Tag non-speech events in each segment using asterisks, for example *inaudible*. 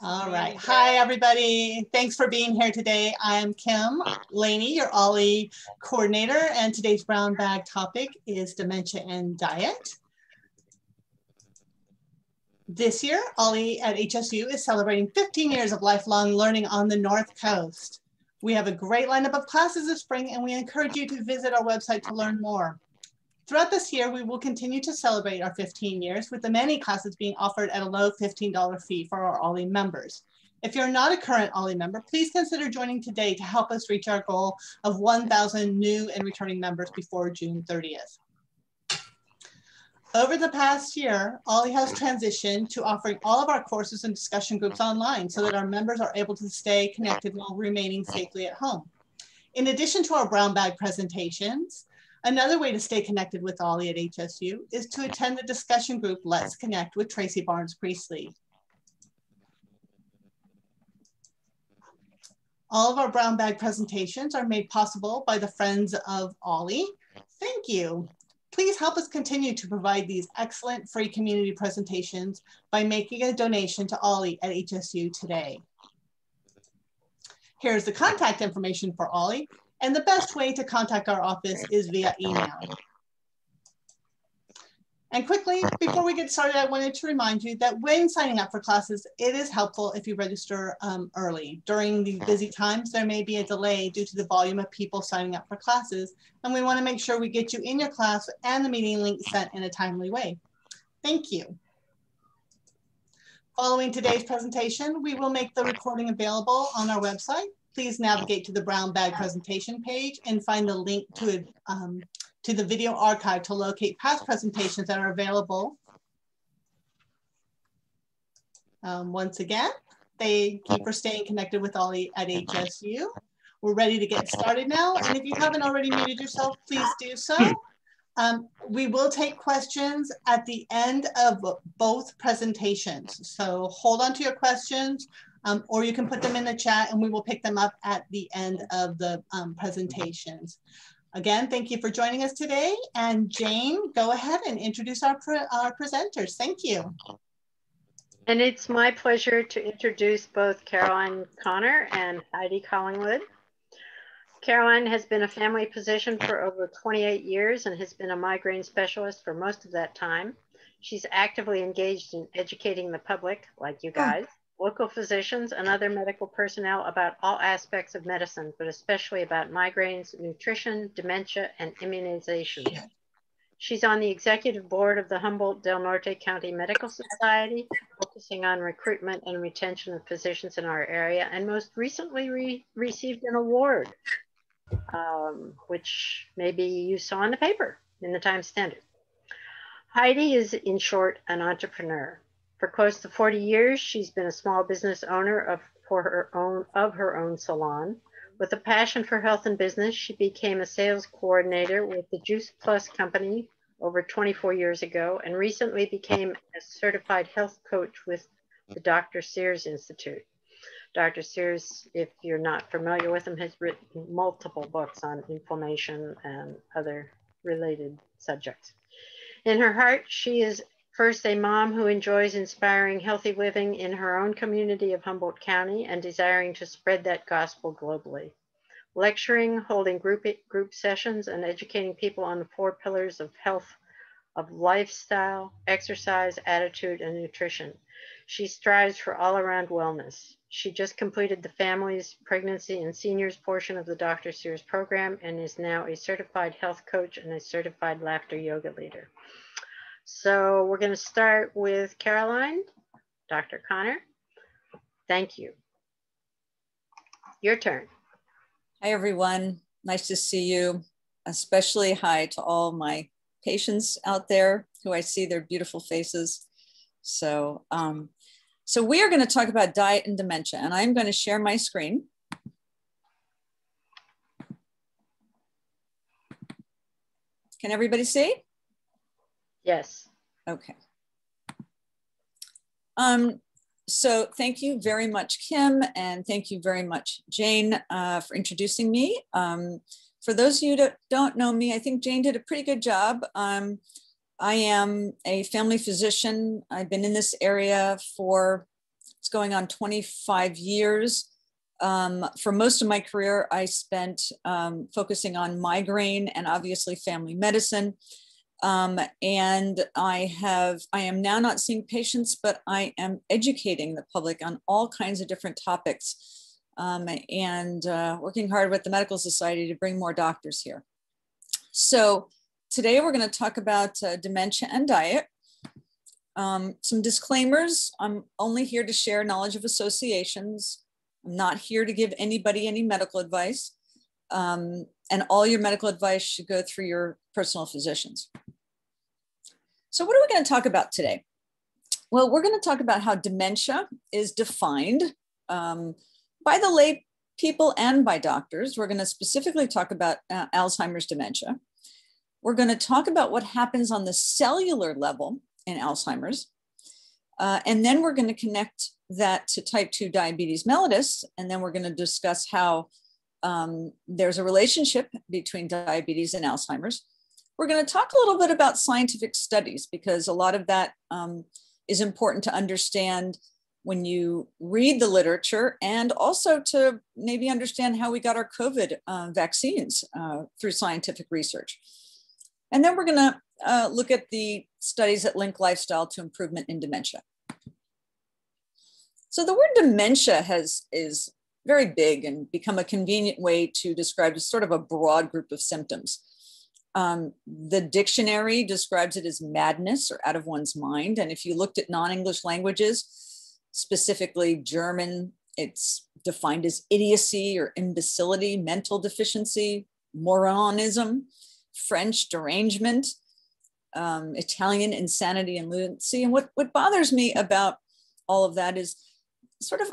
All right. Hi, everybody. Thanks for being here today. I'm Kim Laney, your OLLI coordinator, and today's brown bag topic is dementia and diet. This year, OLLI at HSU is celebrating 15 years of lifelong learning on the North Coast. We have a great lineup of classes this spring, and we encourage you to visit our website to learn more. Throughout this year, we will continue to celebrate our 15 years with the many classes being offered at a low $15 fee for our OLLI members. If you're not a current OLLI member, please consider joining today to help us reach our goal of 1,000 new and returning members before June 30th. Over the past year, OLLI has transitioned to offering all of our courses and discussion groups online so that our members are able to stay connected while remaining safely at home. In addition to our brown bag presentations, Another way to stay connected with OLLI at HSU is to attend the discussion group Let's Connect with Tracy Barnes Priestley. All of our brown bag presentations are made possible by the Friends of OLLI. Thank you. Please help us continue to provide these excellent free community presentations by making a donation to OLLI at HSU today. Here's the contact information for OLLI. And the best way to contact our office is via email. And quickly, before we get started, I wanted to remind you that when signing up for classes, it is helpful if you register um, early. During these busy times, there may be a delay due to the volume of people signing up for classes, and we wanna make sure we get you in your class and the meeting link sent in a timely way. Thank you. Following today's presentation, we will make the recording available on our website please navigate to the brown bag presentation page and find the link to, um, to the video archive to locate past presentations that are available. Um, once again, thank you for staying connected with OLLI at HSU. We're ready to get started now. And if you haven't already muted yourself, please do so. Um, we will take questions at the end of both presentations. So hold on to your questions um, or you can put them in the chat and we will pick them up at the end of the um, presentations. Again, thank you for joining us today. And Jane, go ahead and introduce our, pre our presenters. Thank you. And it's my pleasure to introduce both Caroline Connor and Heidi Collingwood. Caroline has been a family physician for over 28 years and has been a migraine specialist for most of that time. She's actively engaged in educating the public, like you guys, local physicians, and other medical personnel about all aspects of medicine, but especially about migraines, nutrition, dementia, and immunization. She's on the executive board of the Humboldt Del Norte County Medical Society, focusing on recruitment and retention of physicians in our area, and most recently re received an award, um, which maybe you saw in the paper in the Times Standard. Heidi is, in short, an entrepreneur. For close to 40 years, she's been a small business owner of for her own of her own salon. With a passion for health and business, she became a sales coordinator with the Juice Plus company over 24 years ago and recently became a certified health coach with the Dr. Sears Institute. Dr. Sears, if you're not familiar with him, has written multiple books on inflammation and other related subjects. In her heart, she is First, a mom who enjoys inspiring healthy living in her own community of Humboldt County and desiring to spread that gospel globally. Lecturing, holding group, group sessions, and educating people on the four pillars of health, of lifestyle, exercise, attitude, and nutrition. She strives for all around wellness. She just completed the family's pregnancy and seniors portion of the Dr. Sears program and is now a certified health coach and a certified laughter yoga leader. So we're going to start with Caroline, Dr. Connor. Thank you. Your turn. Hi, everyone. Nice to see you. Especially hi to all my patients out there who I see their beautiful faces. So, um, so we are going to talk about diet and dementia, and I'm going to share my screen. Can everybody see? Yes. Okay. Um, so thank you very much, Kim, and thank you very much, Jane, uh, for introducing me. Um, for those of you that don't know me, I think Jane did a pretty good job. Um, I am a family physician. I've been in this area for, it's going on 25 years. Um, for most of my career, I spent um, focusing on migraine and obviously family medicine. Um, and I have, I am now not seeing patients, but I am educating the public on all kinds of different topics um, and uh, working hard with the Medical Society to bring more doctors here. So today we're going to talk about uh, dementia and diet. Um, some disclaimers. I'm only here to share knowledge of associations. I'm not here to give anybody any medical advice. Um, and all your medical advice should go through your personal physicians. So what are we going to talk about today? Well, we're going to talk about how dementia is defined um, by the lay people and by doctors. We're going to specifically talk about uh, Alzheimer's dementia. We're going to talk about what happens on the cellular level in Alzheimer's. Uh, and then we're going to connect that to type 2 diabetes mellitus. And then we're going to discuss how um, there's a relationship between diabetes and Alzheimer's. We're going to talk a little bit about scientific studies because a lot of that um, is important to understand when you read the literature and also to maybe understand how we got our COVID uh, vaccines uh, through scientific research. And then we're going to uh, look at the studies that link lifestyle to improvement in dementia. So the word dementia has is very big and become a convenient way to describe sort of a broad group of symptoms. Um, the dictionary describes it as madness or out of one's mind. And if you looked at non English languages, specifically German, it's defined as idiocy or imbecility, mental deficiency, moronism, French derangement, um, Italian insanity and lunacy. And what, what bothers me about all of that is sort of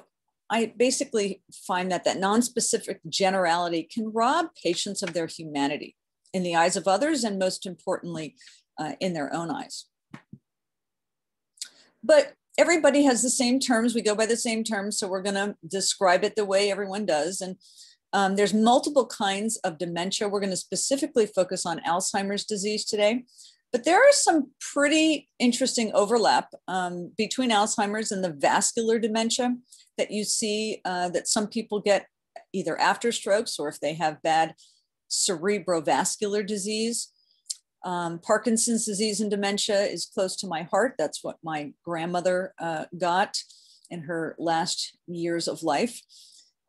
I basically find that that non-specific generality can rob patients of their humanity in the eyes of others and most importantly, uh, in their own eyes. But everybody has the same terms. We go by the same terms. So we're going to describe it the way everyone does. And um, there's multiple kinds of dementia. We're going to specifically focus on Alzheimer's disease today. But there is some pretty interesting overlap um, between Alzheimer's and the vascular dementia that you see uh, that some people get either after strokes or if they have bad cerebrovascular disease. Um, Parkinson's disease and dementia is close to my heart. That's what my grandmother uh, got in her last years of life.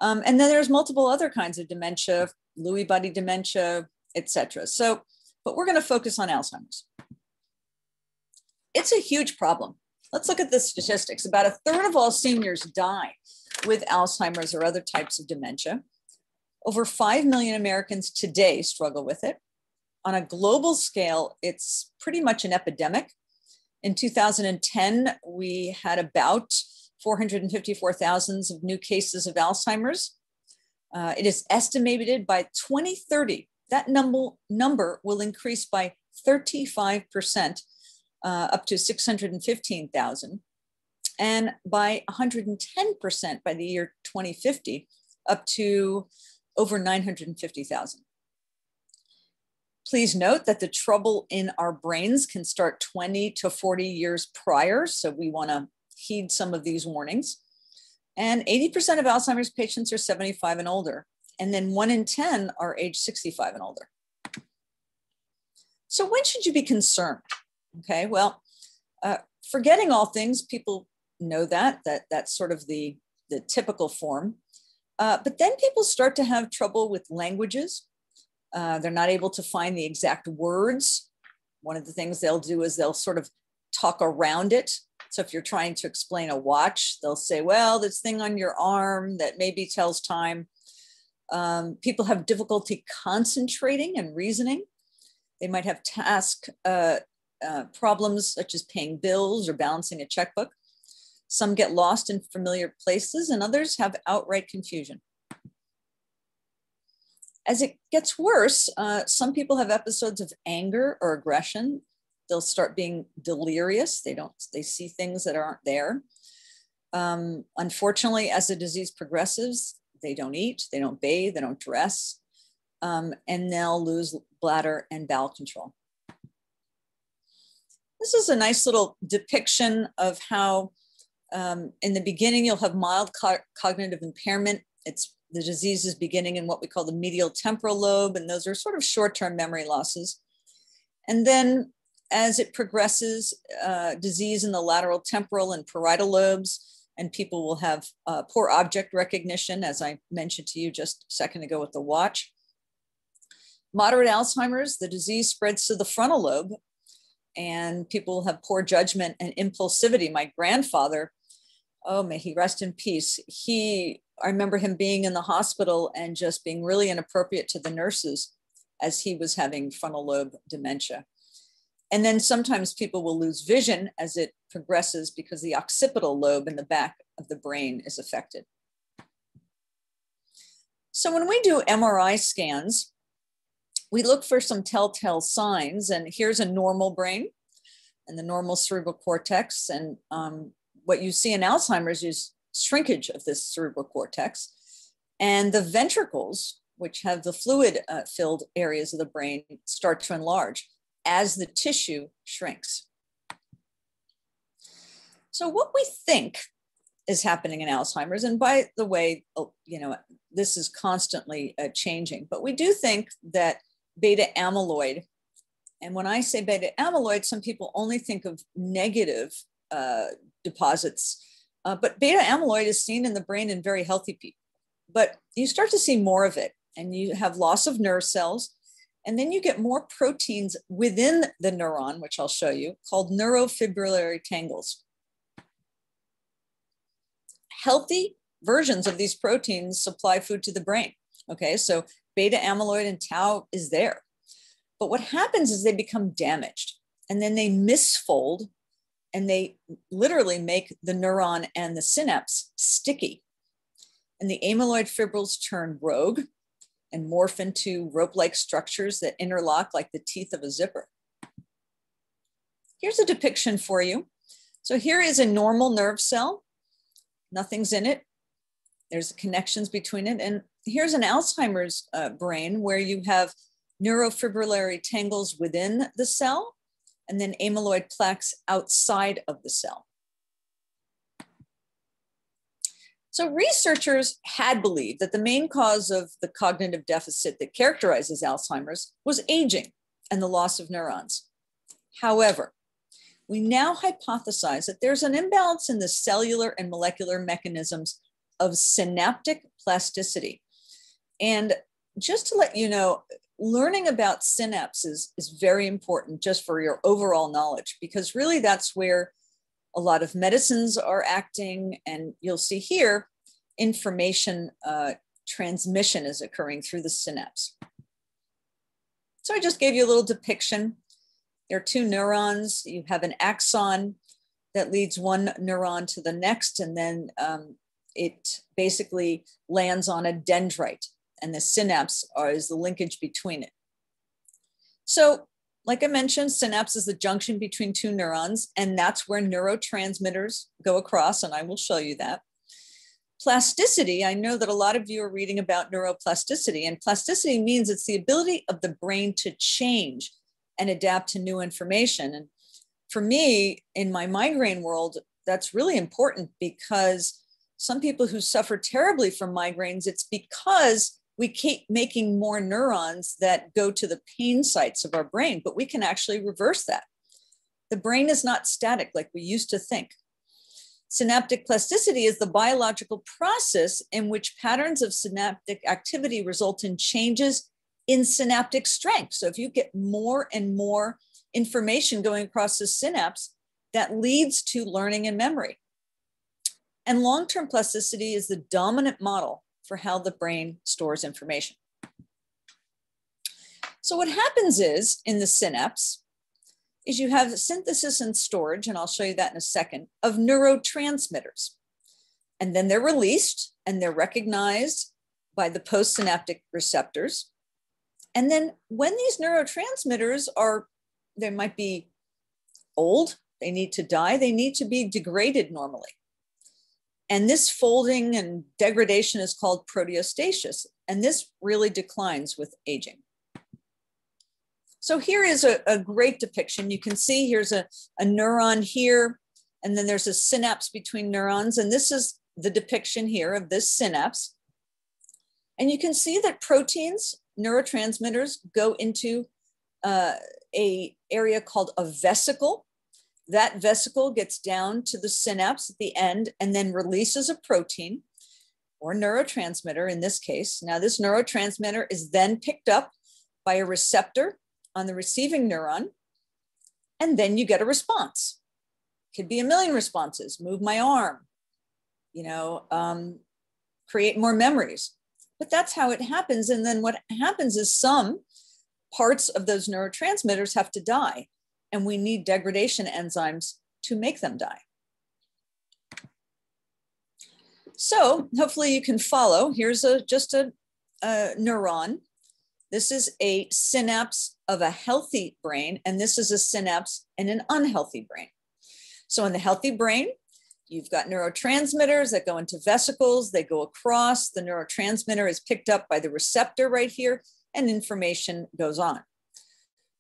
Um, and then there's multiple other kinds of dementia, Lewy body dementia, etc. So, but we're going to focus on Alzheimer's. It's a huge problem. Let's look at the statistics. About a third of all seniors die with Alzheimer's or other types of dementia. Over 5 million Americans today struggle with it. On a global scale, it's pretty much an epidemic. In 2010, we had about 454,000 of new cases of Alzheimer's. Uh, it is estimated by 2030 that number, number will increase by 35% uh, up to 615,000. And by 110% by the year 2050, up to over 950,000. Please note that the trouble in our brains can start 20 to 40 years prior, so we want to heed some of these warnings. And 80% of Alzheimer's patients are 75 and older, and then one in 10 are age 65 and older. So when should you be concerned? Okay, well, uh, forgetting all things, people know that, that that's sort of the, the typical form. Uh, but then people start to have trouble with languages. Uh, they're not able to find the exact words. One of the things they'll do is they'll sort of talk around it. So if you're trying to explain a watch, they'll say, well, this thing on your arm that maybe tells time. Um, people have difficulty concentrating and reasoning. They might have task uh, uh, problems such as paying bills or balancing a checkbook. Some get lost in familiar places and others have outright confusion. As it gets worse, uh, some people have episodes of anger or aggression. They'll start being delirious. They don't, they see things that aren't there. Um, unfortunately, as the disease progresses, they don't eat, they don't bathe, they don't dress, um, and they'll lose bladder and bowel control. This is a nice little depiction of how um, in the beginning, you'll have mild co cognitive impairment. It's the disease is beginning in what we call the medial temporal lobe, and those are sort of short-term memory losses. And then as it progresses, uh, disease in the lateral temporal and parietal lobes, and people will have uh, poor object recognition, as I mentioned to you just a second ago with the watch. Moderate Alzheimer's, the disease spreads to the frontal lobe, and people will have poor judgment and impulsivity. My grandfather, oh, may he rest in peace, he, I remember him being in the hospital and just being really inappropriate to the nurses as he was having frontal lobe dementia. And then sometimes people will lose vision as it progresses because the occipital lobe in the back of the brain is affected. So when we do MRI scans, we look for some telltale signs. And here's a normal brain and the normal cerebral cortex. And um, what you see in Alzheimer's is shrinkage of this cerebral cortex. And the ventricles, which have the fluid uh, filled areas of the brain, start to enlarge as the tissue shrinks. So what we think is happening in Alzheimer's, and by the way, oh, you know, this is constantly uh, changing, but we do think that beta amyloid, and when I say beta amyloid, some people only think of negative uh, deposits, uh, but beta amyloid is seen in the brain in very healthy people. But you start to see more of it, and you have loss of nerve cells, and then you get more proteins within the neuron, which I'll show you, called neurofibrillary tangles. Healthy versions of these proteins supply food to the brain. Okay, so beta amyloid and tau is there. But what happens is they become damaged and then they misfold and they literally make the neuron and the synapse sticky. And the amyloid fibrils turn rogue and morph into rope-like structures that interlock like the teeth of a zipper. Here's a depiction for you. So here is a normal nerve cell. Nothing's in it. There's connections between it. And here's an Alzheimer's uh, brain where you have neurofibrillary tangles within the cell and then amyloid plaques outside of the cell. So researchers had believed that the main cause of the cognitive deficit that characterizes Alzheimer's was aging and the loss of neurons. However, we now hypothesize that there's an imbalance in the cellular and molecular mechanisms of synaptic plasticity. And just to let you know, learning about synapses is very important just for your overall knowledge, because really that's where a lot of medicines are acting, and you'll see here information uh, transmission is occurring through the synapse. So I just gave you a little depiction. There are two neurons. You have an axon that leads one neuron to the next, and then um, it basically lands on a dendrite, and the synapse are, is the linkage between it. So like I mentioned, synapse is the junction between two neurons, and that's where neurotransmitters go across, and I will show you that. Plasticity, I know that a lot of you are reading about neuroplasticity, and plasticity means it's the ability of the brain to change and adapt to new information. And for me, in my migraine world, that's really important because some people who suffer terribly from migraines, it's because we keep making more neurons that go to the pain sites of our brain, but we can actually reverse that. The brain is not static like we used to think. Synaptic plasticity is the biological process in which patterns of synaptic activity result in changes in synaptic strength. So if you get more and more information going across the synapse, that leads to learning and memory. And long term plasticity is the dominant model for how the brain stores information. So what happens is in the synapse is you have synthesis and storage, and I'll show you that in a second, of neurotransmitters. And then they're released and they're recognized by the postsynaptic receptors. And then when these neurotransmitters are, they might be old, they need to die, they need to be degraded normally. And this folding and degradation is called proteostasis. And this really declines with aging. So here is a, a great depiction. You can see here's a, a neuron here. And then there's a synapse between neurons. And this is the depiction here of this synapse. And you can see that proteins, neurotransmitters, go into uh, a area called a vesicle. That vesicle gets down to the synapse at the end and then releases a protein or neurotransmitter in this case. Now, this neurotransmitter is then picked up by a receptor on the receiving neuron, and then you get a response. Could be a million responses, move my arm, you know, um, create more memories. But that's how it happens. And then what happens is some parts of those neurotransmitters have to die, and we need degradation enzymes to make them die. So hopefully you can follow. Here's a just a, a neuron. This is a synapse of a healthy brain, and this is a synapse in an unhealthy brain. So in the healthy brain, you've got neurotransmitters that go into vesicles, they go across, the neurotransmitter is picked up by the receptor right here, and information goes on.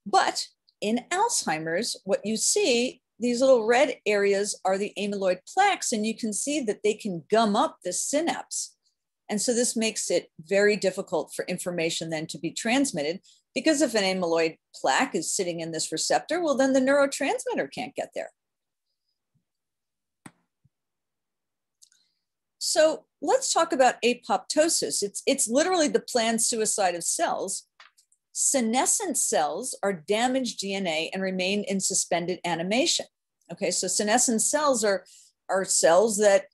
But in Alzheimer's, what you see, these little red areas are the amyloid plaques, and you can see that they can gum up the synapse. And so this makes it very difficult for information then to be transmitted because if an amyloid plaque is sitting in this receptor, well, then the neurotransmitter can't get there. So let's talk about apoptosis. It's, it's literally the planned suicide of cells. Senescent cells are damaged DNA and remain in suspended animation. Okay, so senescent cells are, are cells that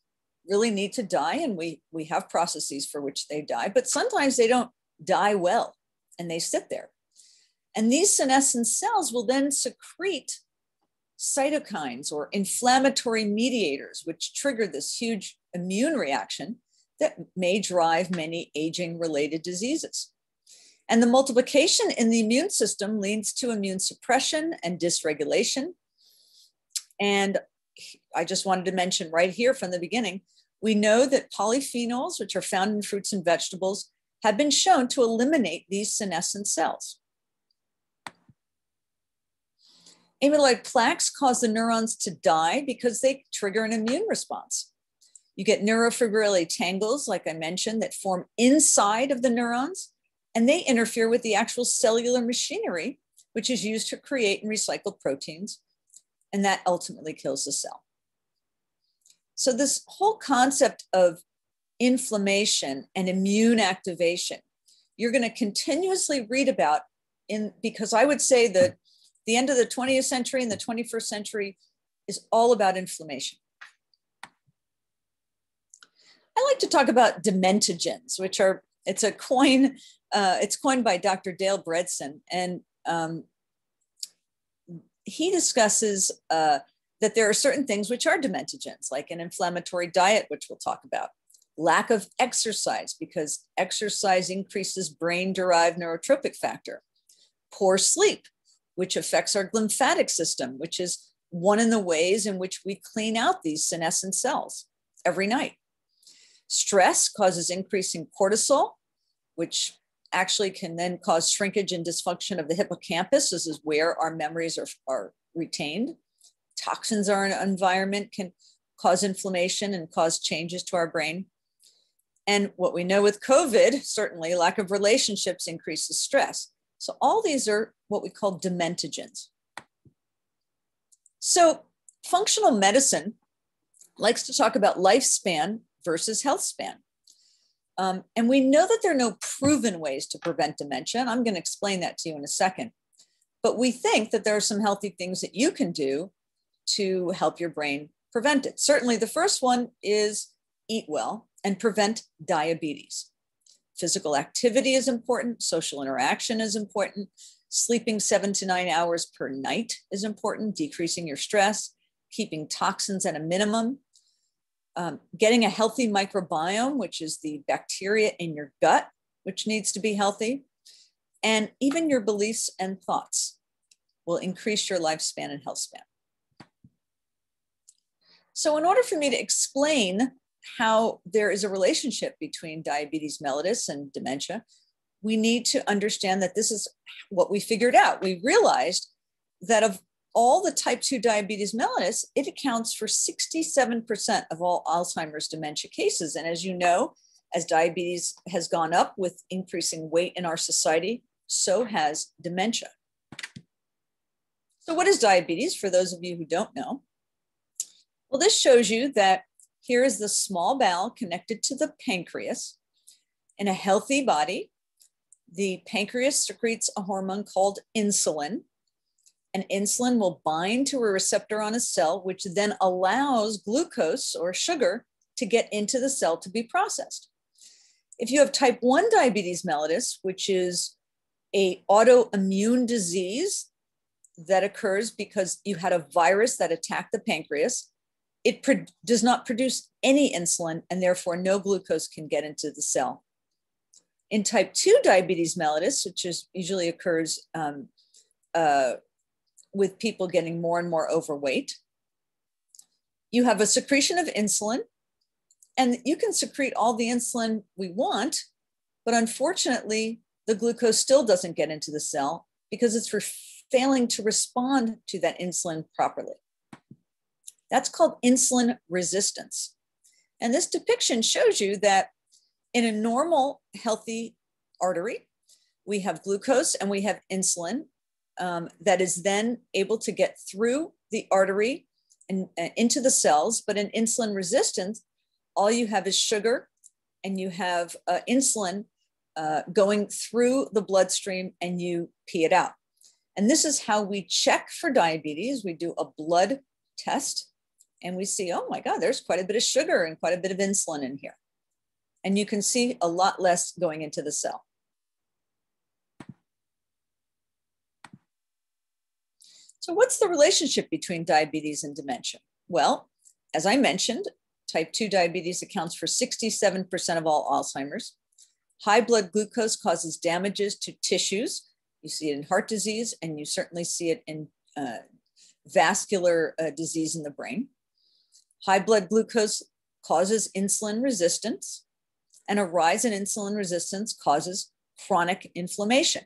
really need to die, and we, we have processes for which they die, but sometimes they don't die well and they sit there. And these senescent cells will then secrete cytokines or inflammatory mediators, which trigger this huge immune reaction that may drive many aging related diseases. And the multiplication in the immune system leads to immune suppression and dysregulation. And I just wanted to mention right here from the beginning we know that polyphenols, which are found in fruits and vegetables, have been shown to eliminate these senescent cells. Amyloid plaques cause the neurons to die because they trigger an immune response. You get neurofibrillary tangles, like I mentioned, that form inside of the neurons, and they interfere with the actual cellular machinery, which is used to create and recycle proteins, and that ultimately kills the cell. So, this whole concept of inflammation and immune activation, you're going to continuously read about in because I would say that the end of the 20th century and the 21st century is all about inflammation. I like to talk about dementogens, which are it's a coin. Uh, it's coined by Dr. Dale Bredesen, and um, he discusses uh, that there are certain things which are dementogens, like an inflammatory diet, which we'll talk about, lack of exercise because exercise increases brain-derived neurotrophic factor, poor sleep, which affects our lymphatic system, which is one of the ways in which we clean out these senescent cells every night. Stress causes increasing cortisol, which actually can then cause shrinkage and dysfunction of the hippocampus. This is where our memories are, are retained. Toxins are in an environment can cause inflammation and cause changes to our brain. And what we know with COVID, certainly lack of relationships increases stress. So all these are what we call dementogens. So functional medicine likes to talk about lifespan versus health span. Um, and we know that there are no proven ways to prevent dementia. And I'm going to explain that to you in a second. But we think that there are some healthy things that you can do to help your brain prevent it. Certainly, the first one is eat well and prevent diabetes. Physical activity is important, social interaction is important, sleeping seven to nine hours per night is important, decreasing your stress, keeping toxins at a minimum, um, getting a healthy microbiome, which is the bacteria in your gut, which needs to be healthy, and even your beliefs and thoughts will increase your lifespan and health span. So, in order for me to explain how there is a relationship between diabetes mellitus and dementia, we need to understand that this is what we figured out. We realized that of all the type 2 diabetes mellitus, it accounts for 67% of all Alzheimer's dementia cases. And as you know, as diabetes has gone up with increasing weight in our society, so has dementia. So, what is diabetes for those of you who don't know? Well, this shows you that here is the small bowel connected to the pancreas. In a healthy body, the pancreas secretes a hormone called insulin, and insulin will bind to a receptor on a cell, which then allows glucose or sugar to get into the cell to be processed. If you have type 1 diabetes mellitus, which is a autoimmune disease that occurs because you had a virus that attacked the pancreas, it pro- does not produce any insulin and therefore no glucose can get into the cell. In type 2 diabetes mellitus, which is usually occurs um, uh, with people getting more and more overweight, you have a secretion of insulin, and you can secrete all the insulin we want, but unfortunately, the glucose still doesn't get into the cell because it's for failing to respond to that insulin properly. That's called insulin resistance. And this depiction shows you that in a normal, healthy artery, we have glucose and we have insulin um, that is then able to get through the artery and uh, into the cells. But in insulin resistance, all you have is sugar and you have uh, insulin uh, going through the bloodstream and you pee it out. And this is how we check for diabetes. We do a blood test and we see, oh my God, there's quite a bit of sugar and quite a bit of insulin in here. And you can see a lot less going into the cell. So, what's the relationship between diabetes and dementia? Well, as I mentioned, type 2 diabetes accounts for 67% of all Alzheimer's. High blood glucose causes damages to tissues. You see it in heart disease, and you certainly see it in uh, vascular uh, disease in the brain. High blood glucose causes insulin resistance, and a rise in insulin resistance causes chronic inflammation.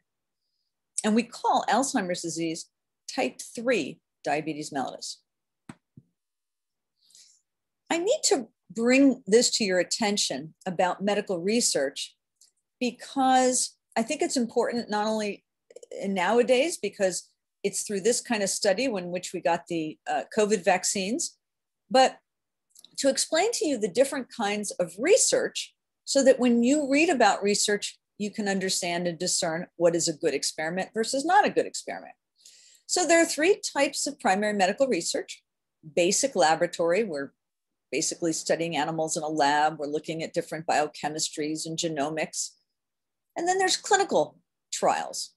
And we call Alzheimer's disease type 3 diabetes mellitus. I need to bring this to your attention about medical research because I think it's important not only nowadays because it's through this kind of study in which we got the uh, COVID vaccines, but to explain to you the different kinds of research so that when you read about research, you can understand and discern what is a good experiment versus not a good experiment. So there are three types of primary medical research. Basic laboratory, we're basically studying animals in a lab, we're looking at different biochemistries and genomics. And then there's clinical trials.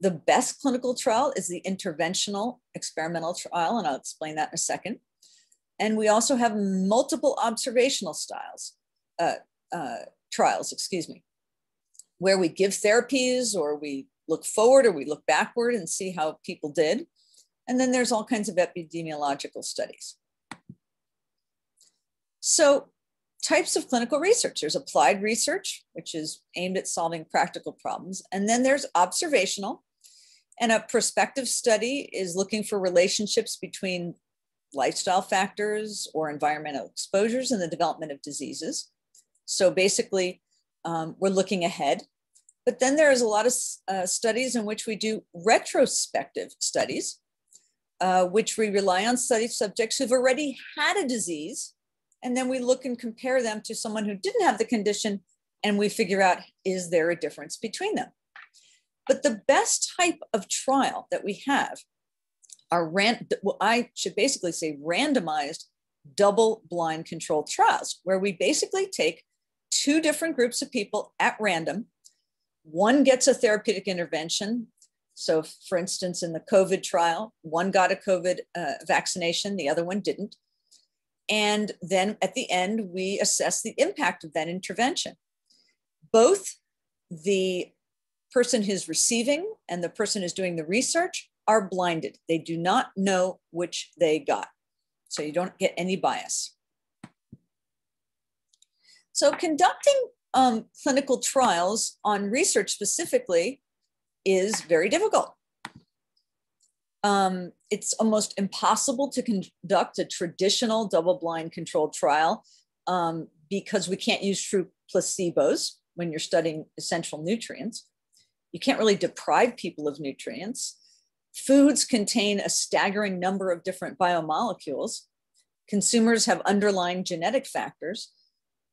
The best clinical trial is the interventional experimental trial, and I'll explain that in a second. And we also have multiple observational styles, uh, uh, trials, excuse me, where we give therapies or we look forward or we look backward and see how people did. And then there's all kinds of epidemiological studies. So types of clinical research. There's applied research, which is aimed at solving practical problems. And then there's observational. And a prospective study is looking for relationships between lifestyle factors or environmental exposures and the development of diseases. So basically, um, we're looking ahead but then there is a lot of uh, studies in which we do retrospective studies, uh, which we rely on study subjects who've already had a disease. And then we look and compare them to someone who didn't have the condition, and we figure out is there a difference between them? But the best type of trial that we have are ran, well, I should basically say randomized double blind controlled trials, where we basically take two different groups of people at random one gets a therapeutic intervention. So, for instance, in the COVID trial, one got a COVID uh, vaccination, the other one didn't. And then at the end, we assess the impact of that intervention. Both the person who's receiving and the person who's doing the research are blinded. They do not know which they got. So you don't get any bias. So conducting um, clinical trials on research specifically is very difficult. um, it's almost impossible to conduct a traditional double-blind controlled trial um, because we can't use true placebos when you're studying essential nutrients. You can't really deprive people of nutrients. Foods contain a staggering number of different biomolecules. Consumers have underlying genetic factors.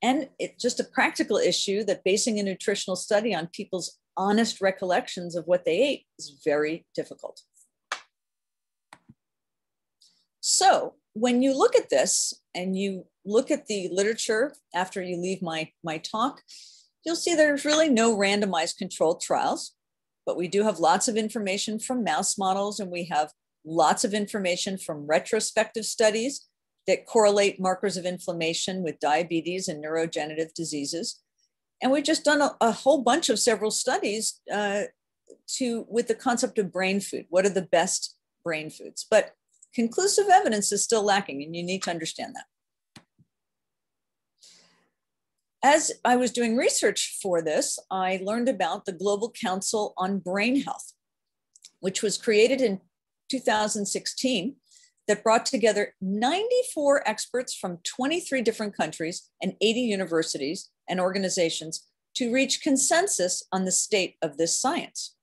And it's just a practical issue that basing a nutritional study on people's honest recollections of what they ate is very difficult. So when you look at this and you look at the literature after you leave my, my talk, you'll see there's really no randomized controlled trials, but we do have lots of information from mouse models and we have lots of information from retrospective studies that correlate markers of inflammation with diabetes and neurodegenerative diseases. And we've just done a, a whole bunch of several studies uh, to with the concept of brain food. What are the best brain foods? But conclusive evidence is still lacking, and you need to understand that as I was doing research for this, I learned about the Global Council on Brain Health, which was created in 2016 that brought together 94 experts from 23 different countries and 80 universities and organizations to reach consensus on the state of this science.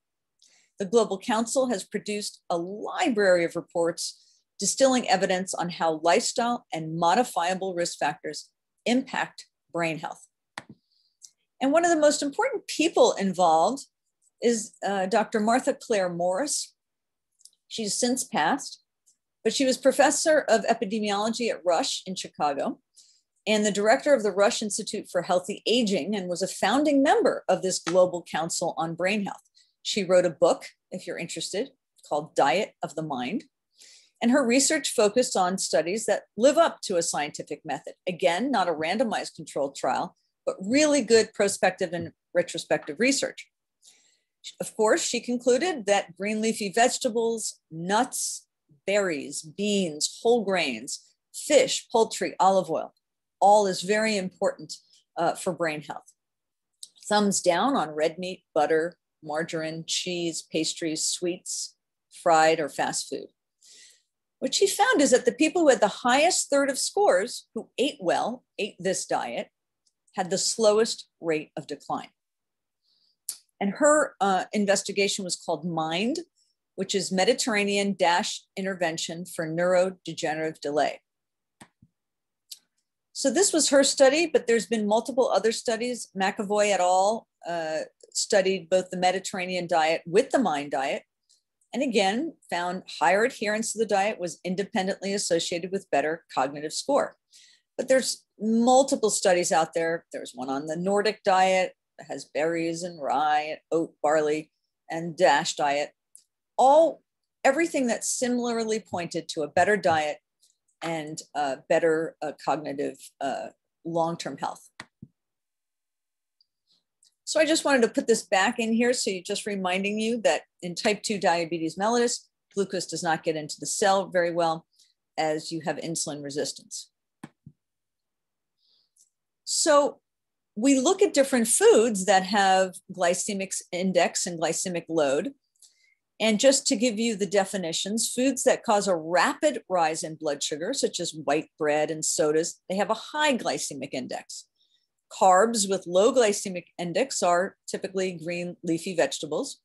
The Global Council has produced a library of reports distilling evidence on how lifestyle and modifiable risk factors impact brain health. And one of the most important people involved is uh, Dr. Martha Clare Morris. She's since passed, but she was professor of epidemiology at Rush in Chicago and the director of the Rush Institute for Healthy Aging and was a founding member of this Global Council on Brain Health. She wrote a book, if you're interested, called Diet of the Mind. And her research focused on studies that live up to a scientific method. Again, not a randomized controlled trial, but really good prospective and retrospective research. Of course, she concluded that green leafy vegetables, nuts, berries, beans, whole grains, fish, poultry, olive oil, all is very important uh, for brain health. Thumbs down on red meat, butter, margarine, cheese, pastries, sweets, fried or fast food. What she found is that the people who had the highest third of scores who ate well, ate this diet, had the slowest rate of decline. And her uh, investigation was called MIND, which is Mediterranean Dash Intervention for Neurodegenerative Delay. So this was her study, but there's been multiple other studies. McEvoy et al. Uh, studied both the Mediterranean diet with the MIND diet, and again found higher adherence to the diet was independently associated with better cognitive score. But there's multiple studies out there. There's one on the Nordic diet that has berries and rye, oat, barley, and DASH diet. All everything that similarly pointed to a better diet and better uh, cognitive uh, long-term health. So I just wanted to put this back in here. So you're just reminding you that in type 2 diabetes mellitus, glucose does not get into the cell very well as you have insulin resistance. So we look at different foods that have glycemic index and glycemic load. And just to give you the definitions, foods that cause a rapid rise in blood sugar, such as white bread and sodas, they have a high glycemic index. Carbs with low glycemic index are typically green leafy vegetables.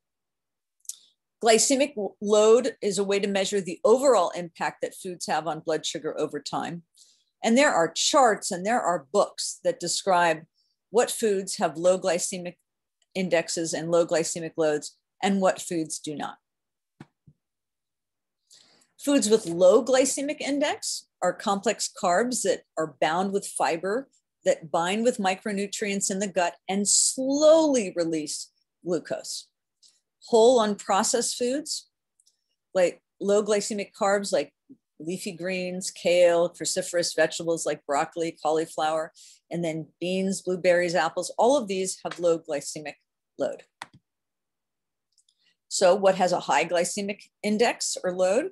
Glycemic load is a way to measure the overall impact that foods have on blood sugar over time. And there are charts and there are books that describe what foods have low glycemic indexes and low glycemic loads and what foods do not. Foods with low glycemic index are complex carbs that are bound with fiber that bind with micronutrients in the gut and slowly release glucose. Whole unprocessed foods, like low glycemic carbs like leafy greens, kale, cruciferous vegetables like broccoli, cauliflower, and then beans, blueberries, apples. All of these have low glycemic load. So what has a high glycemic index or load?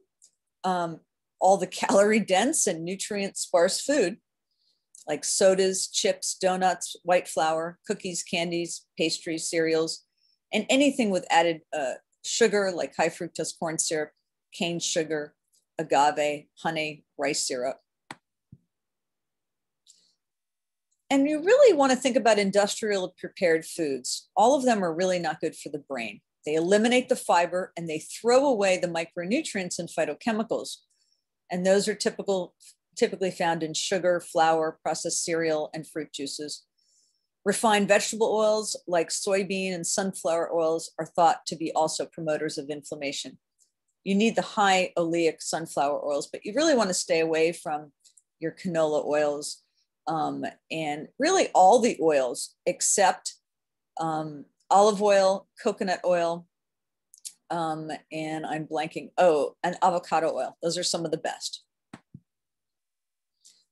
Um, all the *laughs* calorie dense and nutrient sparse food like sodas, chips, donuts, white flour, cookies, candies, pastries, cereals, and anything with added uh, sugar like high fructose corn syrup cane sugar, agave, honey, rice syrup. And you really want to think about industrial prepared foods. All of them are really not good for the brain. They eliminate the fiber and they throw away the micronutrients and phytochemicals. And those are typical, typically found in sugar, flour, processed cereal, and fruit juices. Refined vegetable oils like soybean and sunflower oils are thought to be also promoters of inflammation. You need the high oleic sunflower oils, but you really want to stay away from your canola oils um, and really all the oils except um, olive oil, coconut oil, um, and I'm blanking, oh, and avocado oil. Those are some of the best.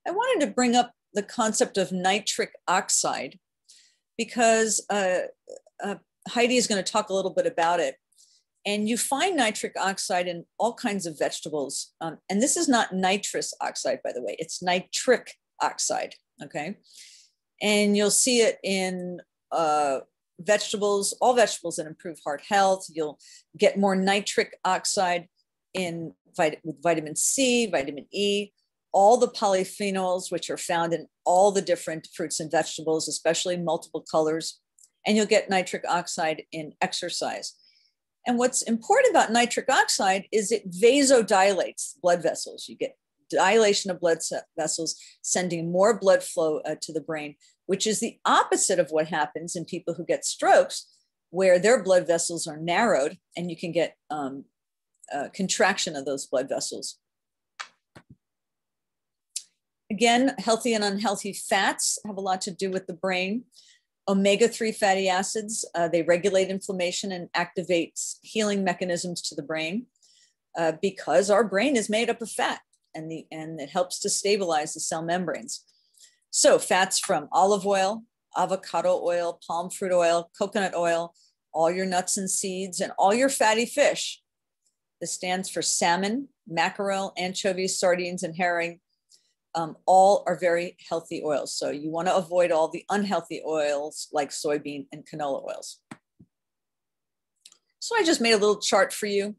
I wanted to bring up the concept of nitric oxide because uh, uh, Heidi is going to talk a little bit about it. And you find nitric oxide in all kinds of vegetables. Um, and this is not nitrous oxide, by the way, it's nitric oxide. Okay. And you'll see it in uh, vegetables, all vegetables that improve heart health. You'll get more nitric oxide in vit- with vitamin C, vitamin E, all the polyphenols, which are found in all the different fruits and vegetables, especially multiple colors. And you'll get nitric oxide in exercise. And what's important about nitric oxide is it vasodilates blood vessels. You get dilation of blood vessels, sending more blood flow uh, to the brain, which is the opposite of what happens in people who get strokes, where their blood vessels are narrowed and you can get um, contraction of those blood vessels. Again, healthy and unhealthy fats have a lot to do with the brain. Omega-3 fatty acids, uh, they regulate inflammation and activate healing mechanisms to the brain uh, because our brain is made up of fat and, the, and it helps to stabilize the cell membranes. So fats from olive oil, avocado oil, palm fruit oil, coconut oil, all your nuts and seeds, and all your fatty fish. This stands for salmon, mackerel, anchovies, sardines, and herring, um, all are very healthy oils. So you want to avoid all the unhealthy oils like soybean and canola oils. So I just made a little chart for you.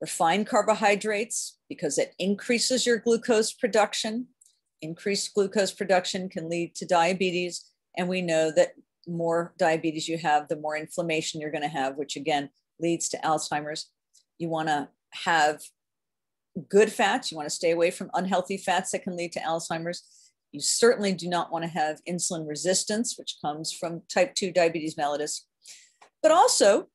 Refined carbohydrates, because it increases your glucose production. Increased glucose production can lead to diabetes. And we know that more diabetes you have, the more inflammation you're going to have, which again leads to Alzheimer's. You want to have good fats. You want to stay away from unhealthy fats that can lead to Alzheimer's. You certainly do not want to have insulin resistance, which comes from type 2 diabetes mellitus. But also,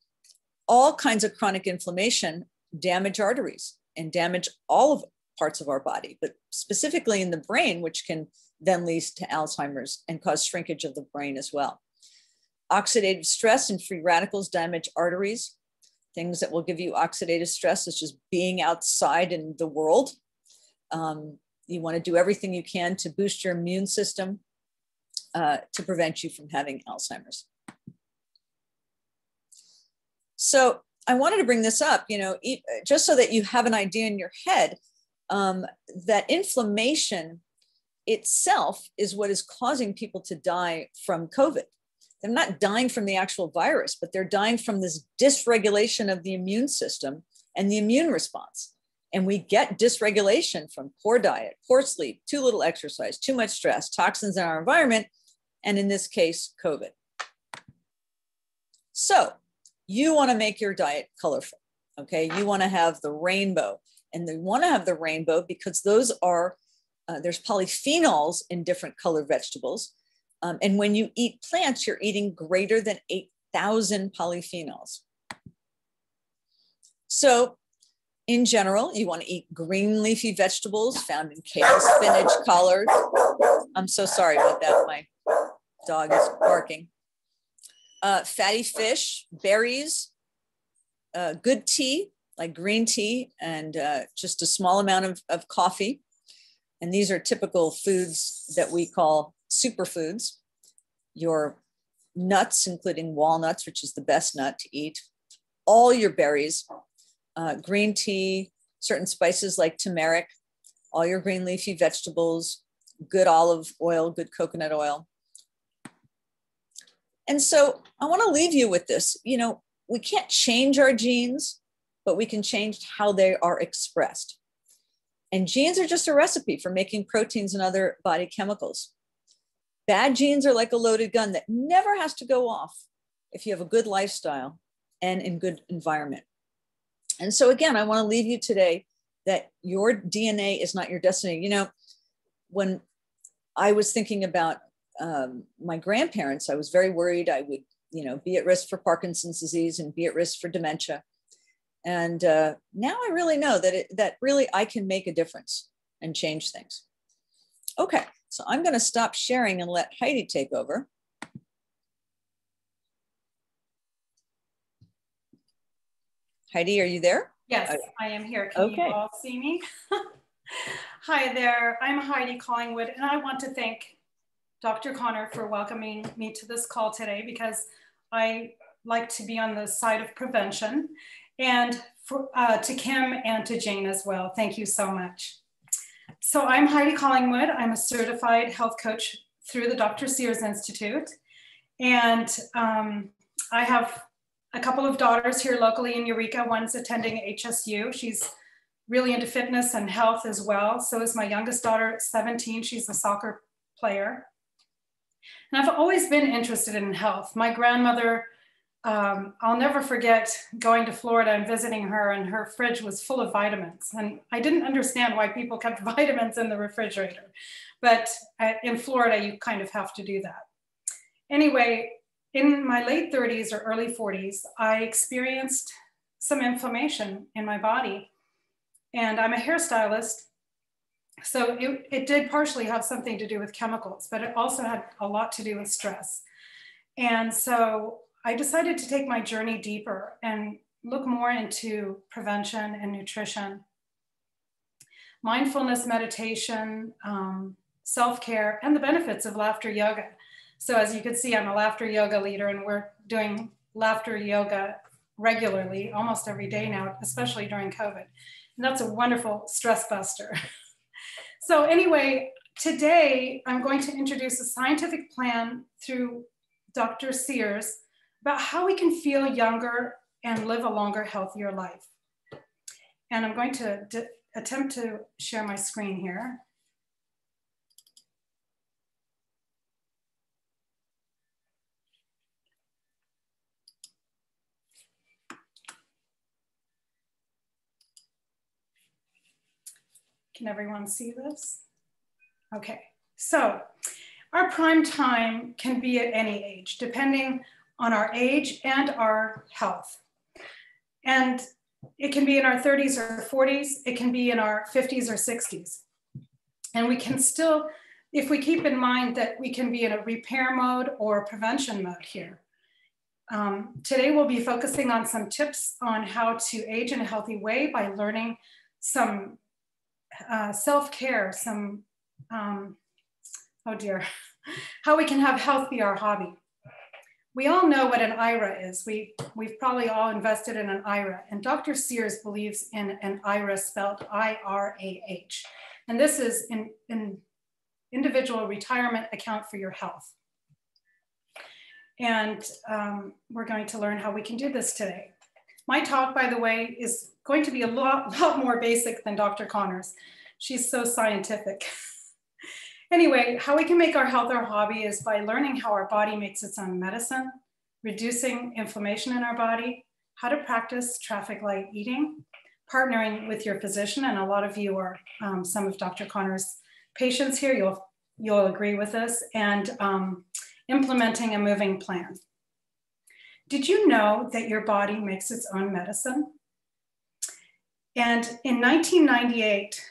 all kinds of chronic inflammation damage arteries and damage all of parts of our body, but specifically in the brain, which can then lead to Alzheimer's and cause shrinkage of the brain as well. Oxidative stress and free radicals damage arteries, things that will give you oxidative stress, such as being outside in the world. Um, you want to do everything you can to boost your immune system uh, to prevent you from having Alzheimer's. So I wanted to bring this up, you know, just so that you have an idea in your head um, that inflammation itself is what is causing people to die from COVID they're not dying from the actual virus, but they're dying from this dysregulation of the immune system and the immune response. And we get dysregulation from poor diet, poor sleep, too little exercise, too much stress, toxins in our environment, and in this case, COVID. So you want to make your diet colorful. Okay. You want to have the rainbow. And they want to have the rainbow because those are, uh, there's polyphenols in different colored vegetables. Um, and when you eat plants, you're eating greater than 8,000 polyphenols. So in general, you want to eat green leafy vegetables found in kale, spinach, collards I'm so sorry about that. My dog is barking. Uh, fatty fish, berries, uh, good tea, like green tea, and uh, just a small amount of, of coffee. And these are typical foods that we call superfoods. Your nuts, including walnuts, which is the best nut to eat, all your berries, uh, green tea, certain spices like turmeric, all your green leafy vegetables, good olive oil, good coconut oil. And so I want to leave you with this. You know, we can't change our genes, but we can change how they are expressed. And genes are just a recipe for making proteins and other body chemicals. Bad genes are like a loaded gun that never has to go off if you have a good lifestyle and in good environment. And so again, I want to leave you today that your DNA is not your destiny. You know, when I was thinking about um, my grandparents, I was very worried I would, you know, be at risk for Parkinson's disease and be at risk for dementia. And uh, now I really know that it, that really I can make a difference and change things. Okay, so I'm going to stop sharing and let Heidi take over. Heidi, are you there? Yes, I am here. Can okay. you all see me? *laughs* Hi there, I'm Heidi Collingwood, and I want to thank Dr. Connor for welcoming me to this call today because I like to be on the side of prevention and for, uh, to Kim and to Jane as well. Thank you so much. So I'm Heidi Collingwood. I'm a certified health coach through the Dr. Sears Institute. And um, I have a couple of daughters here locally in Eureka. One's attending HSU. She's really into fitness and health as well. So is my youngest daughter, 17. She's a soccer player. And I've always been interested in health. My grandmother, um, I'll never forget going to Florida and visiting her, and her fridge was full of vitamins. And I didn't understand why people kept *laughs* vitamins in the refrigerator. But uh, in Florida, you kind of have to do that. Anyway, in my late 30s or early 40s, I experienced some inflammation in my body. And I'm a hairstylist so it, it did partially have something to do with chemicals, but it also had a lot to do with stress. And so I decided to take my journey deeper and look more into prevention and nutrition, mindfulness meditation, um, self care, and the benefits of laughter yoga. So, as you can see, I'm a laughter yoga leader, and we're doing laughter yoga regularly, almost every day now, especially during COVID. And that's a wonderful stress buster. *laughs* So anyway, today I'm going to introduce a scientific plan through Dr. Sears about how we can feel younger and live a longer, healthier life. And I'm going to attempt to share my screen here. Can everyone see this? Okay, so our prime time can be at any age, depending on our age and our health. And it can be in our 30s or 40s, it can be in our 50s or 60s. And we can still, if we keep in mind that we can be in a repair mode or prevention mode here. Um, today we'll be focusing on some tips on how to age in a healthy way by learning some uh, self-care, some, um, oh dear, *laughs* how we can have health be our hobby. We all know what an IRA is. We, we've probably all invested in an IRA and Dr. Sears believes in an IRA spelled I-R-A-H. And this is an, individual retirement account for your health. And um, we're going to learn how we can do this today. My talk, by the way, is going to be a lot, lot more basic than Dr. Connors. She's so scientific. *laughs* anyway, how we can make our health our hobby is by learning how our body makes its own medicine, reducing inflammation in our body, how to practice traffic light eating, partnering with your physician, and a lot of you are um, some of Dr. Connor's patients here, you'll, you'll agree with this, and um, implementing a moving plan. Did you know that your body makes its own medicine? And in 1998,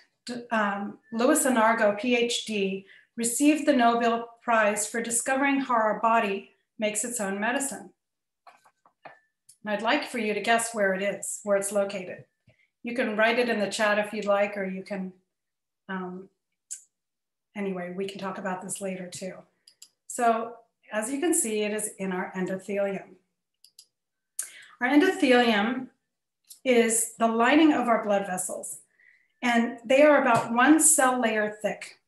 um, Louis Ignarro, PhD, received the Nobel Prize for discovering how our body makes its own medicine. And I'd like for you to guess where it is, where it's located. You can write it in the chat if you'd like, or you can, um, anyway, we can talk about this later too. So as you can see, it is in our endothelium. Our endothelium is the lining of our blood vessels, and they are about one cell layer thick.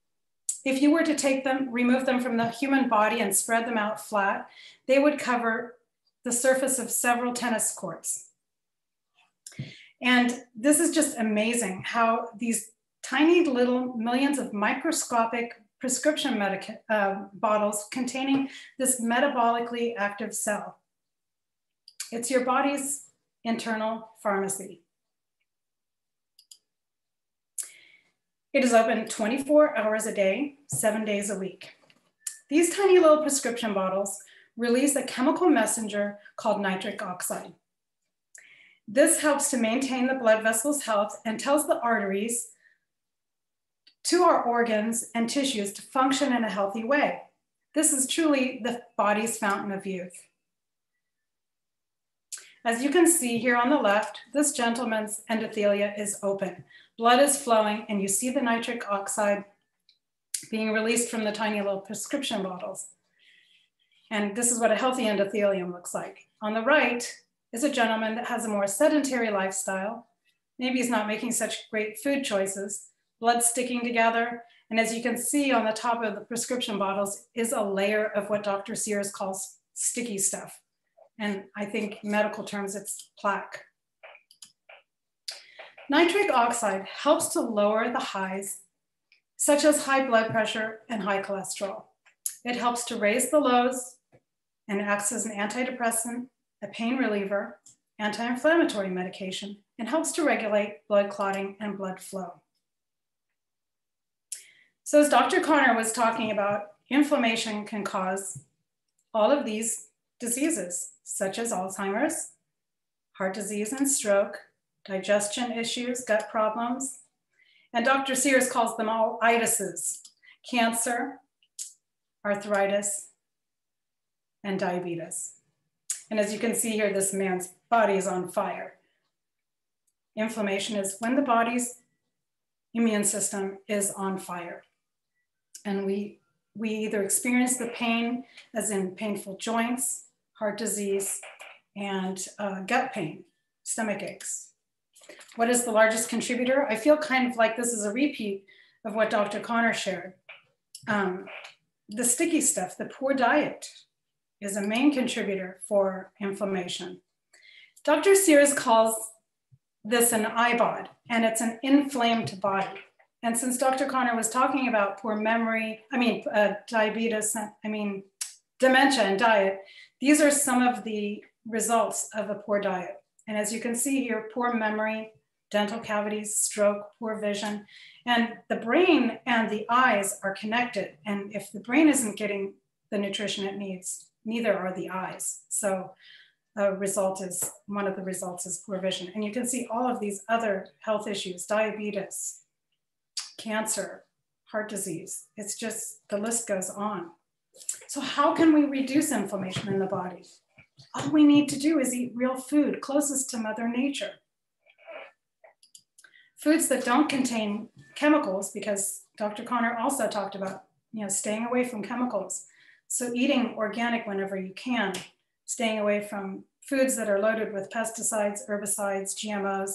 If you were to take them, remove them from the human body and spread them out flat, they would cover the surface of several tennis courts. And this is just amazing how these tiny little millions of microscopic prescription medica- uh, bottles containing this metabolically active cell. It's your body's internal pharmacy. It is open 24 hours a day, seven days a week. These tiny little prescription bottles release a chemical messenger called nitric oxide. This helps to maintain the blood vessel's health and tells the arteries to our organs and tissues to function in a healthy way. This is truly the body's fountain of youth. As you can see here on the left, this gentleman's endothelia is open. Blood is flowing and you see the nitric oxide being released from the tiny little prescription bottles. And this is what a healthy endothelium looks like. On the right is a gentleman that has a more sedentary lifestyle. Maybe he's not making such great food choices, blood sticking together. And as you can see on the top of the prescription bottles is a layer of what Dr. Sears calls sticky stuff. And I think medical terms, it's plaque. Nitric oxide helps to lower the highs, such as high blood pressure and high cholesterol. It helps to raise the lows and acts as an antidepressant a pain reliever, anti-inflammatory medication, and helps to regulate blood clotting and blood flow. So as Dr. Connor was talking about, inflammation can cause all of these diseases, such as Alzheimer's, heart disease and stroke, digestion issues, gut problems, and Dr. Sears calls them all itises, cancer, arthritis, and diabetes. And as you can see here, this man's body is on fire. Inflammation is when the body's immune system is on fire. And we, we either experience the pain as in painful joints, heart disease, and uh, gut pain, stomach aches. What is the largest contributor? I feel kind of like this is a repeat of what Dr. Connor shared. Um, the sticky stuff, the poor diet, is a main contributor for inflammation. Dr. Sears calls this an IBOD, and it's an inflamed body. And since Dr. Connor was talking about poor memory, I mean, uh, diabetes, I mean, dementia and diet, these are some of the results of a poor diet. And as you can see here, poor memory, dental cavities, stroke, poor vision, and the brain and the eyes are connected. And if the brain isn't getting the nutrition it needs, neither are the eyes. So a result is, one of the results is poor vision. And you can see all of these other health issues, diabetes, cancer, heart disease. It's just, the list goes on. So how can we reduce inflammation in the body? All we need to do is eat real food closest to mother nature. Foods that don't contain chemicals, because Dr. Connor also talked about, you know, staying away from chemicals. So eating organic whenever you can, staying away from foods that are loaded with pesticides, herbicides, GMOs,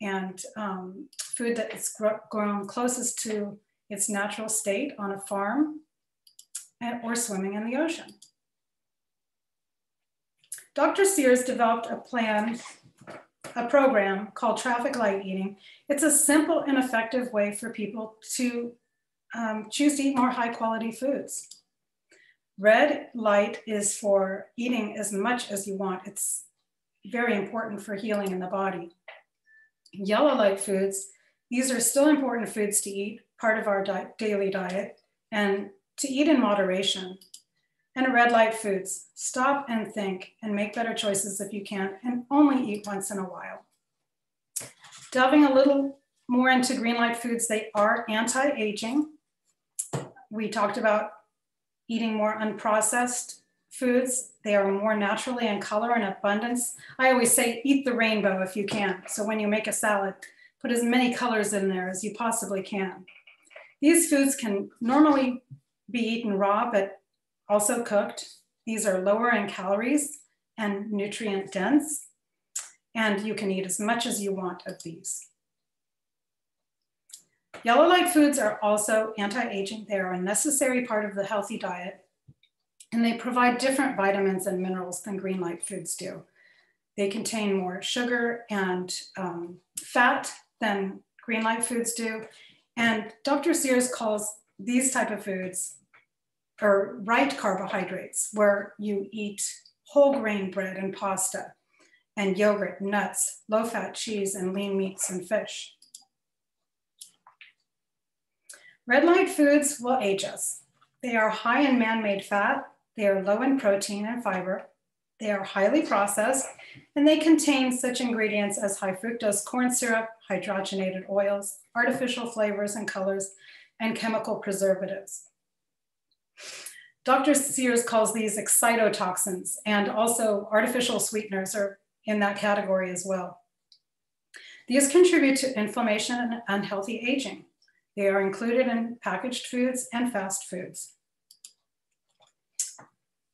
and um, food that is grown closest to its natural state on a farm or swimming in the ocean. Dr. Sears developed a plan, a program called Traffic Light Eating. It's a simple and effective way for people to um, choose to eat more high quality foods. Red light is for eating as much as you want. It's very important for healing in the body. Yellow light foods, these are still important foods to eat, part of our di daily diet, and to eat in moderation. And red light foods, stop and think and make better choices if you can, and only eat once in a while. Delving a little more into green light foods, they are anti-aging. We talked about eating more unprocessed foods. They are more naturally in color and abundance. I always say eat the rainbow if you can. So when you make a salad, put as many colors in there as you possibly can. These foods can normally be eaten raw, but also cooked. These are lower in calories and nutrient dense, and you can eat as much as you want of these. Yellow light foods are also anti-aging. They are a necessary part of the healthy diet, and they provide different vitamins and minerals than green light foods do. They contain more sugar and um, fat than green light foods do. And Dr. Sears calls these type of foods or right carbohydrates, where you eat whole grain bread and pasta and yogurt, nuts, low fat cheese, and lean meats and fish. Red light foods will age us. They are high in man-made fat, they are low in protein and fiber, they are highly processed, and they contain such ingredients as high fructose corn syrup, hydrogenated oils, artificial flavors and colors, and chemical preservatives. Dr. Sears calls these excitotoxins, and also artificial sweeteners are in that category as well. These contribute to inflammation and unhealthy aging. They are included in packaged foods and fast foods.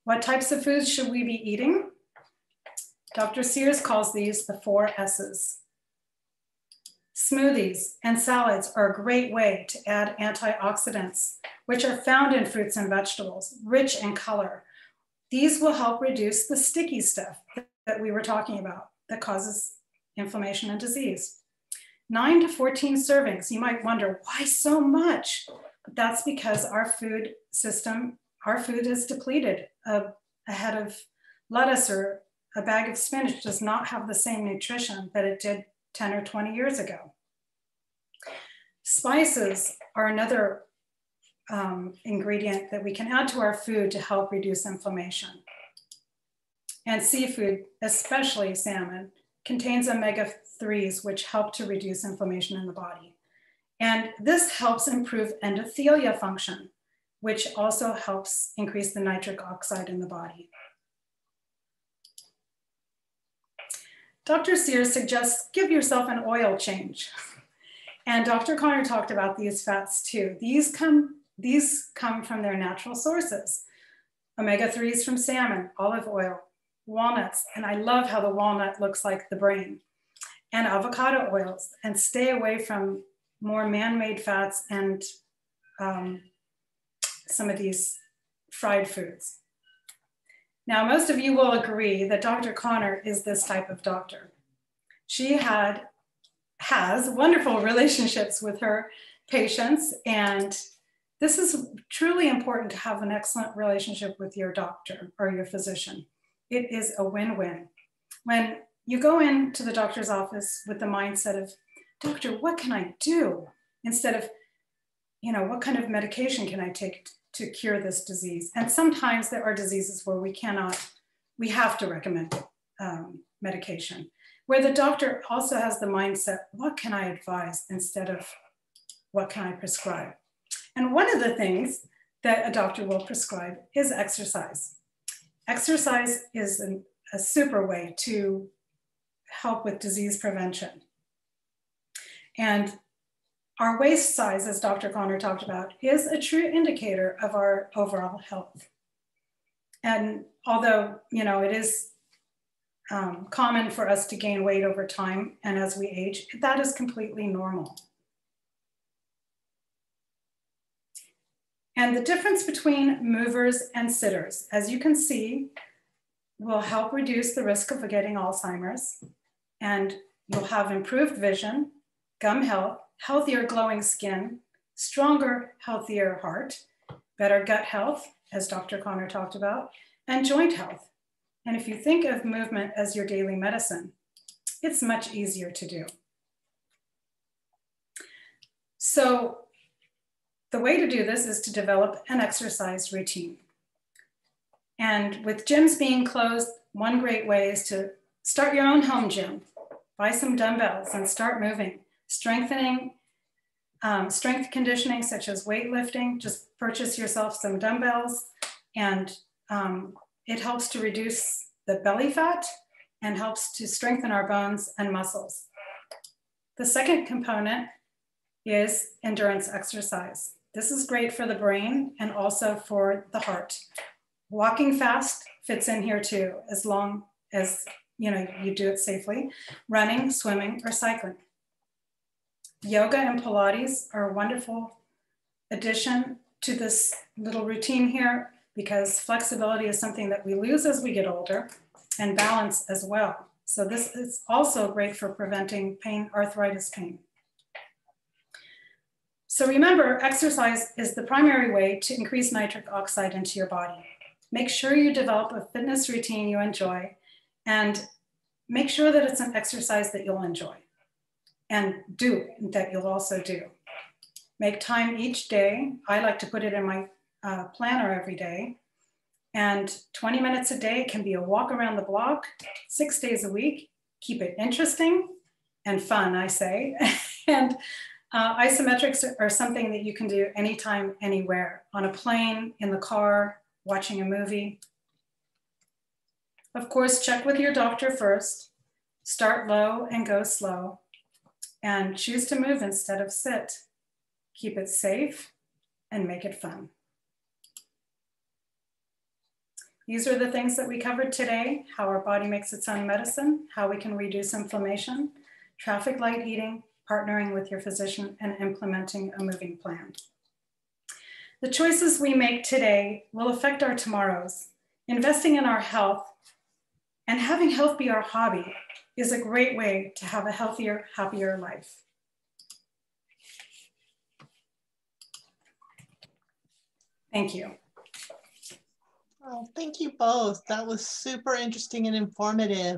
What types of foods should we be eating? Dr. Sears calls these the four S's. Smoothies and salads are a great way to add antioxidants, which are found in fruits and vegetables, rich in color. These will help reduce the sticky stuff that we were talking about that causes inflammation and disease. Nine to 14 servings, you might wonder, why so much? That's because our food system, our food is depleted. Uh, a, a head of lettuce or a bag of spinach does not have the same nutrition that it did 10 or 20 years ago. Spices are another um, ingredient that we can add to our food to help reduce inflammation. And seafood, especially salmon, contains omega 3s, which help to reduce inflammation in the body. And this helps improve endothelia function, which also helps increase the nitric oxide in the body. Dr. Sears suggests give yourself an oil change. And Dr. Connor talked about these fats too. These come, these come from their natural sources. Omega-3s from salmon, olive oil, walnuts, and I love how the walnut looks like the brain, and avocado oils, and stay away from more man-made fats and um, some of these fried foods. Now, most of you will agree that Dr. Connor is this type of doctor. She had, has wonderful relationships with her patients, and this is truly important to have an excellent relationship with your doctor or your physician. It is a win-win. When you go into the doctor's office with the mindset of, doctor, what can I do? Instead of, you know, what kind of medication can I take to cure this disease. And sometimes there are diseases where we cannot, we have to recommend um, medication, where the doctor also has the mindset, what can I advise instead of what can I prescribe? And one of the things that a doctor will prescribe is exercise. Exercise is an, a super way to help with disease prevention. And our waist size, as Dr. Connor talked about, is a true indicator of our overall health. And although, you know, it is um, common for us to gain weight over time and as we age, that is completely normal. And the difference between movers and sitters, as you can see, will help reduce the risk of getting Alzheimer's. And you'll have improved vision, gum health, healthier glowing skin, stronger, healthier heart, better gut health, as Dr. Connor talked about, and joint health. And if you think of movement as your daily medicine, it's much easier to do. So the way to do this is to develop an exercise routine. And with gyms being closed, one great way is to start your own home gym, buy some dumbbells and start moving strengthening, um, strength conditioning, such as weightlifting, just purchase yourself some dumbbells and um, it helps to reduce the belly fat and helps to strengthen our bones and muscles. The second component is endurance exercise. This is great for the brain and also for the heart. Walking fast fits in here too, as long as you know you do it safely. Running, swimming, or cycling. Yoga and Pilates are a wonderful addition to this little routine here because flexibility is something that we lose as we get older and balance as well. So this is also great for preventing pain, arthritis pain. So remember, exercise is the primary way to increase nitric oxide into your body. Make sure you develop a fitness routine you enjoy and make sure that it's an exercise that you'll enjoy and do that you'll also do. Make time each day. I like to put it in my uh, planner every day. And 20 minutes a day can be a walk around the block, six days a week. Keep it interesting and fun, I say. *laughs* and uh, isometrics are something that you can do anytime, anywhere, on a plane, in the car, watching a movie. Of course, check with your doctor first. Start low and go slow. And choose to move instead of sit. Keep it safe and make it fun. These are the things that we covered today, how our body makes its own medicine, how we can reduce inflammation, traffic light eating, partnering with your physician, and implementing a moving plan. The choices we make today will affect our tomorrows. Investing in our health and having health be our hobby is a great way to have a healthier, happier life. Thank you. Well, thank you both. That was super interesting and informative.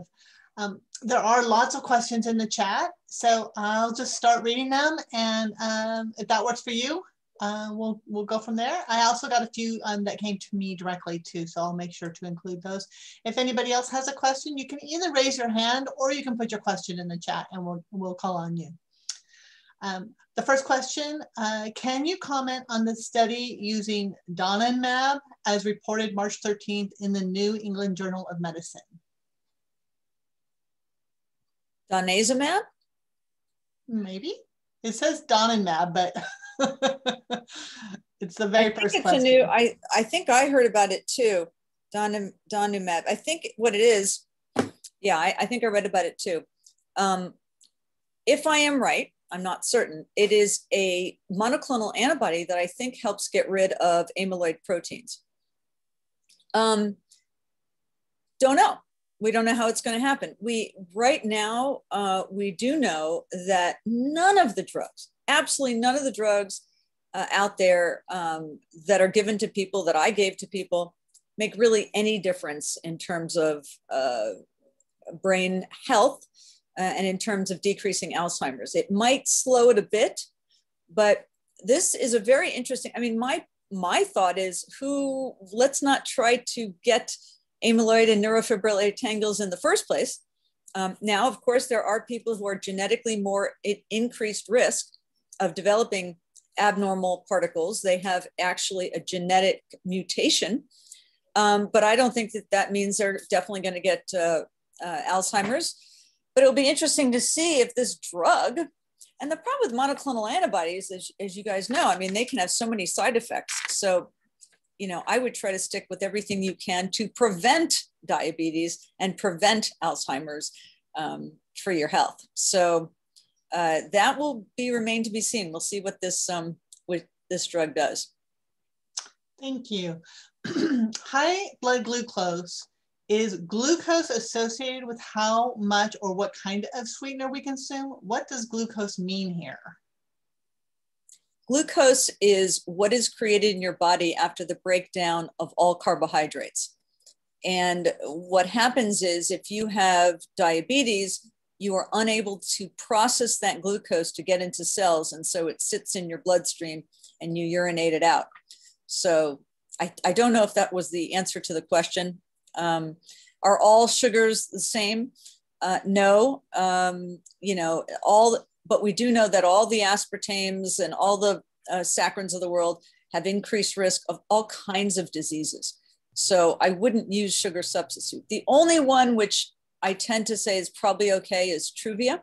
Um, there are lots of questions in the chat, so I'll just start reading them. And um, if that works for you, uh, we'll we'll go from there. I also got a few um, that came to me directly too, so I'll make sure to include those. If anybody else has a question, you can either raise your hand or you can put your question in the chat, and we'll we'll call on you. Um, the first question, uh, can you comment on the study using donanemab as reported March 13th in the New England Journal of Medicine? Donazumab? Maybe. It says donanemab, but *laughs* *laughs* it's the very I first it's question. A new, I, I think I heard about it too. Donum, donumab. I think what it is, yeah, I, I think I read about it too. Um, if I am right, I'm not certain, it is a monoclonal antibody that I think helps get rid of amyloid proteins. Um, don't know. We don't know how it's going to happen. We right now uh, we do know that none of the drugs, absolutely none of the drugs uh, out there um, that are given to people that I gave to people make really any difference in terms of uh, brain health uh, and in terms of decreasing Alzheimer's. It might slow it a bit, but this is a very interesting. I mean, my my thought is, who let's not try to get amyloid and neurofibrillary tangles in the first place. Um, now, of course, there are people who are genetically more at increased risk of developing abnormal particles. They have actually a genetic mutation, um, but I don't think that that means they're definitely going to get uh, uh, Alzheimer's. But it'll be interesting to see if this drug, and the problem with monoclonal antibodies, as, as you guys know, I mean, they can have so many side effects. So, you know, I would try to stick with everything you can to prevent diabetes and prevent Alzheimer's um, for your health. So uh, that will be remain to be seen. We'll see what this um, what this drug does. Thank you. *clears throat* High blood glucose is glucose associated with how much or what kind of sweetener we consume? What does glucose mean here? Glucose is what is created in your body after the breakdown of all carbohydrates. And what happens is if you have diabetes, you are unable to process that glucose to get into cells. And so it sits in your bloodstream and you urinate it out. So I, I don't know if that was the answer to the question. Um, are all sugars the same? Uh, no, um, you know, all, but we do know that all the aspartames and all the uh, saccharins of the world have increased risk of all kinds of diseases. So I wouldn't use sugar substitute. The only one which I tend to say is probably okay is Truvia.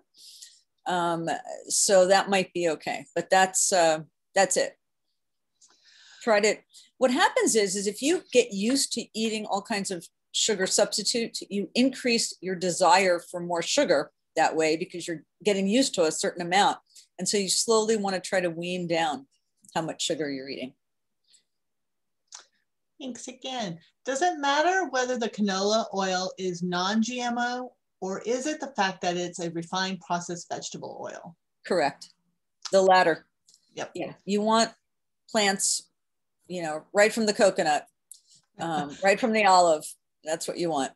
Um, so that might be okay, but that's uh, that's it. Try to. What happens is, is if you get used to eating all kinds of sugar substitute, you increase your desire for more sugar that way because you're getting used to a certain amount. And so you slowly want to try to wean down how much sugar you're eating. Thanks again. Does it matter whether the canola oil is non-GMO or is it the fact that it's a refined processed vegetable oil? Correct. The latter. Yep. Yeah. You want plants, you know, right from the coconut, um, *laughs* right from the olive. That's what you want.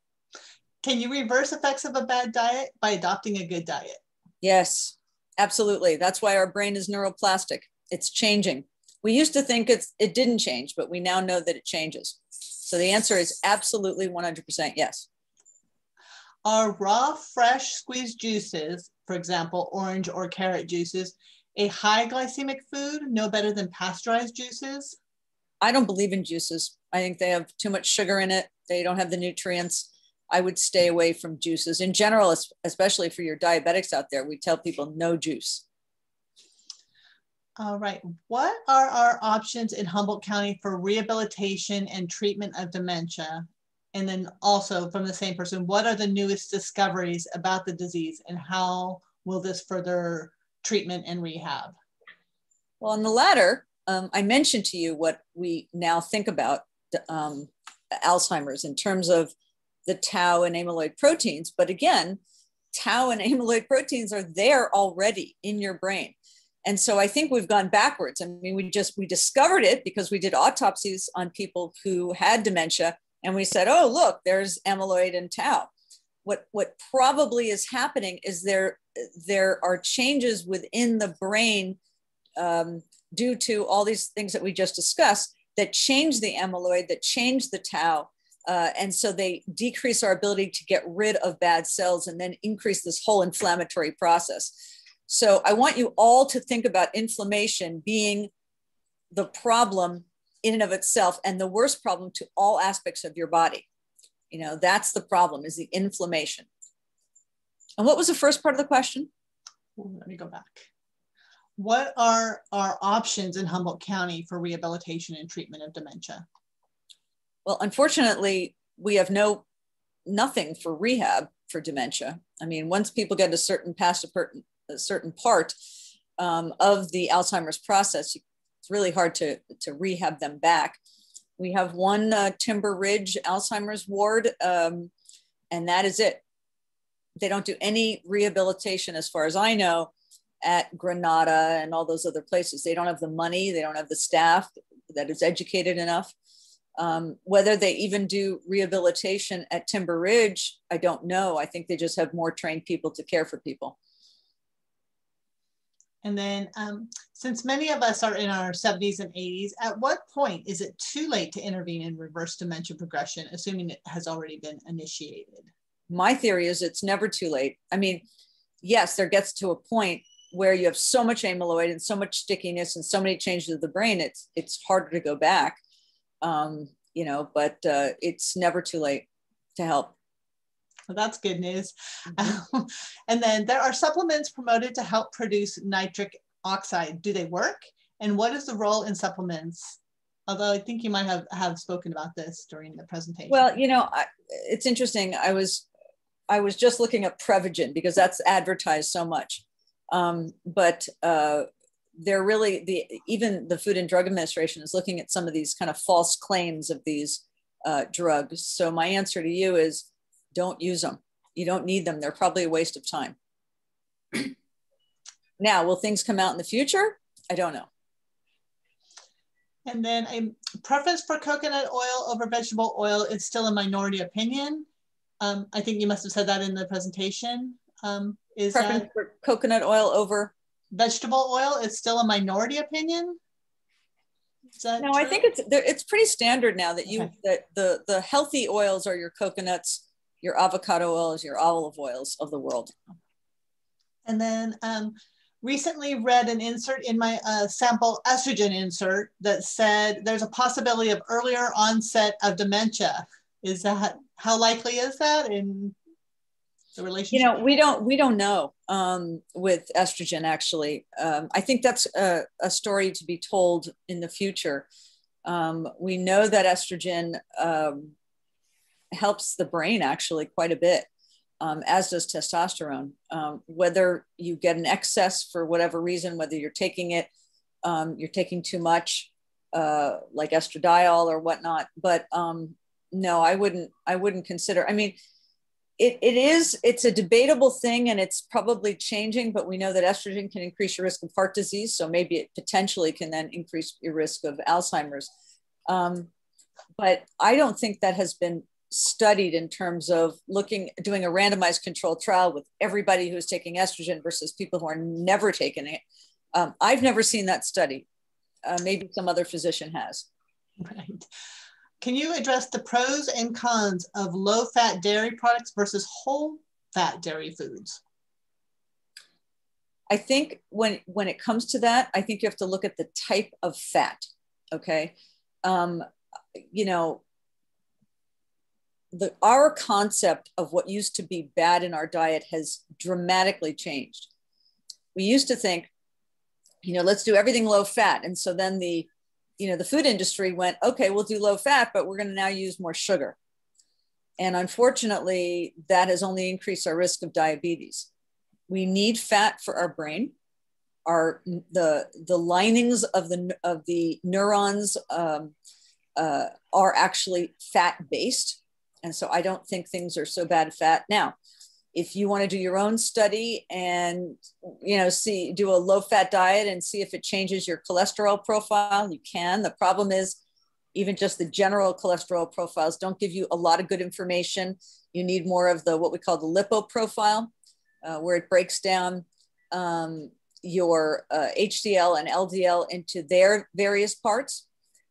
Can you reverse effects of a bad diet by adopting a good diet? Yes, absolutely. That's why our brain is neuroplastic. It's changing. We used to think it's it didn't change, but we now know that it changes. So the answer is absolutely 100% yes. Are raw, fresh squeezed juices, for example, orange or carrot juices, a high glycemic food, no better than pasteurized juices? I don't believe in juices. I think they have too much sugar in it. They don't have the nutrients. I would stay away from juices in general, especially for your diabetics out there. We tell people no juice. All right. What are our options in Humboldt County for rehabilitation and treatment of dementia? And then also from the same person, what are the newest discoveries about the disease and how will this further treatment and rehab? Well, in the latter, um, I mentioned to you what we now think about um, Alzheimer's in terms of the tau and amyloid proteins. But again, tau and *laughs* amyloid proteins are there already in your brain. And so I think we've gone backwards. I mean, we just we discovered it because we did autopsies on people who had dementia and we said, "Oh, look, there's amyloid and tau." What what probably is happening is there there are changes within the brain um, due to all these things that we just discussed that change the amyloid, that change the tau, uh, and so they decrease our ability to get rid of bad cells and then increase this whole inflammatory process. So I want you all to think about inflammation being the problem in and of itself and the worst problem to all aspects of your body. You know, that's the problem is the inflammation. And what was the first part of the question? Let me go back. What are our options in Humboldt County for rehabilitation and treatment of dementia? Well, unfortunately, we have no nothing for rehab for dementia. I mean, once people get a certain past a, a certain part um, of the Alzheimer's process, it's really hard to, to rehab them back. We have one uh, Timber Ridge Alzheimer's ward, um, and that is it. They don't do any rehabilitation, as far as I know, at Granada and all those other places. They don't have the money, they don't have the staff that is educated enough. Um, whether they even do rehabilitation at Timber Ridge, I don't know. I think they just have more trained people to care for people. And then, um, since many of us are in our 70s and 80s, at what point is it too late to intervene and reverse dementia progression, assuming it has already been initiated? My theory is it's never too late. I mean, yes, there gets to a point where you have so much amyloid and so much stickiness and so many changes of the brain, it's it's harder to go back um, you know, but uh, it's never too late to help. Well, that's good news. Mm-hmm. *laughs* and then there are supplements promoted to help produce nitric oxide. Do they work? And what is the role in supplements? Although I think you might have, have spoken about this during the presentation. Well, you know, I, it's interesting. I was I was just looking at Prevagen because that's advertised so much. Um, but uh, they're really the even the Food and Drug Administration is looking at some of these kind of false claims of these uh, drugs. So my answer to you is, don't use them. You don't need them. They're probably a waste of time. *clears throat* now, will things come out in the future? I don't know. And then a preference for coconut oil over vegetable oil is still a minority opinion. Um, I think you must have said that in the presentation. Um, is preference that, for coconut oil over vegetable oil is still a minority opinion? no, true? I think it's it's pretty standard now that you okay. that the the healthy oils are your coconuts, your avocado oils, your olive oils of the world. And then um, recently read an insert in my uh, sample estrogen insert that said there's a possibility of earlier onset of dementia. Is that how likely is that? in the relationship? You know, we don't we don't know um, with estrogen. Actually, um, I think that's a, a, story to be told in the future. Um, we know that estrogen um, helps the brain actually quite a bit, um, as does testosterone. Um, whether you get an excess for whatever reason, whether you're taking it, you're taking too much, uh, like estradiol or whatnot. But no, I wouldn't. I wouldn't consider. I mean it, it is, it's a debatable thing and it's probably changing, but we know that estrogen can increase your risk of heart disease. So maybe it potentially can then increase your risk of Alzheimer's. Um, but I don't think that has been studied in terms of looking, doing a randomized controlled trial with everybody who is taking estrogen versus people who are never taking it. Um, I've never seen that study. Uh, maybe some other physician has. Right. Can you address the pros and cons of low fat dairy products versus whole fat dairy foods? I think when when it comes to that, I think you have to look at the type of fat. Okay, um, you know, the our concept of what used to be bad in our diet has dramatically changed. We used to think, you know, let's do everything low fat, and so then the you know, the food industry went, okay, we'll do low fat, but we're going to now use more sugar. And unfortunately, that has only increased our risk of diabetes. We need fat for our brain. Our the the linings of the of the neurons um, uh, are actually fat based, and so I don't think things are so bad fat. Now, if you want to do your own study and you know see do a low fat diet and see if it changes your cholesterol profile you can. The problem is even just the general cholesterol profiles don't give you a lot of good information. You need more of the what we call the lipo profile uh, where it breaks down um, your uh, hdl and ldl into their various parts.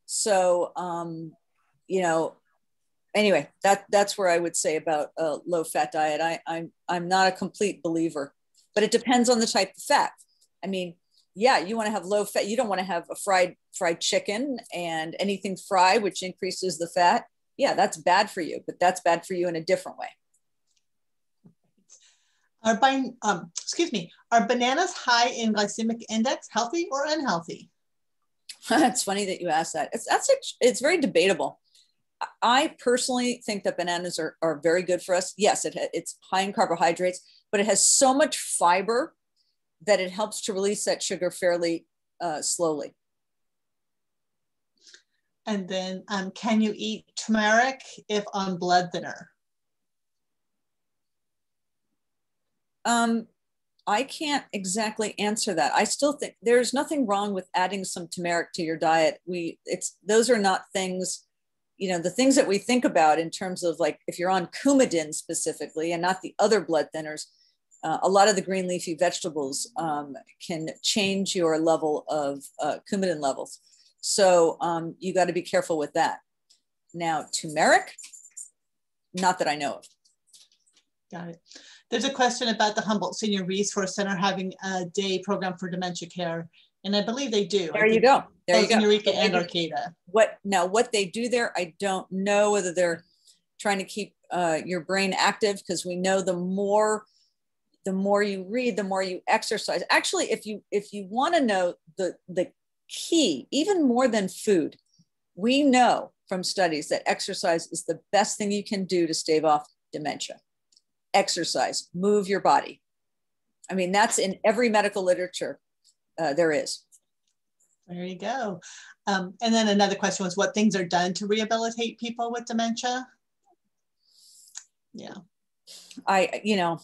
So um, you know anyway, that that's where I would say about a low fat diet. I, I'm I'm not a complete believer, but it depends on the type of fat. I mean, yeah, you want to have low fat. You don't want to have a fried fried chicken and anything fried, which increases the fat. Yeah, that's bad for you, but that's bad for you in a different way. Are by, um, excuse me, are bananas high in glycemic index healthy or unhealthy? *laughs* it's funny that you asked that. It's that's it's very debatable. I personally think that bananas are, are very good for us. Yes, it, it's high in carbohydrates, but it has so much fiber that it helps to release that sugar fairly uh, slowly. And then, um, can you eat turmeric if on blood thinner? Um, I can't exactly answer that. I still think there's nothing wrong with adding some turmeric to your diet. We, it's those are not things you know the things that we think about in terms of like if you're on coumadin specifically and not the other blood thinners uh, a lot of the green leafy vegetables um, can change your level of uh, coumadin levels. So um, you got to be careful with that. Now turmeric? Not that i know of. Got it. There's a question about the humboldt senior resource center having a day program for dementia care and I believe they do. There you go. There you go. Eureka and Arcata. What now? What they do there, I don't know whether they're trying to keep uh, your brain active because we know the more the more you read, the more you exercise. Actually, if you if you want to know the the key, even more than food, we know from studies that exercise is the best thing you can do to stave off dementia. Exercise, move your body. I mean, that's in every medical literature uh, there is. There you go. Um, and then another question was what things are done to rehabilitate people with dementia? Yeah. I, you know,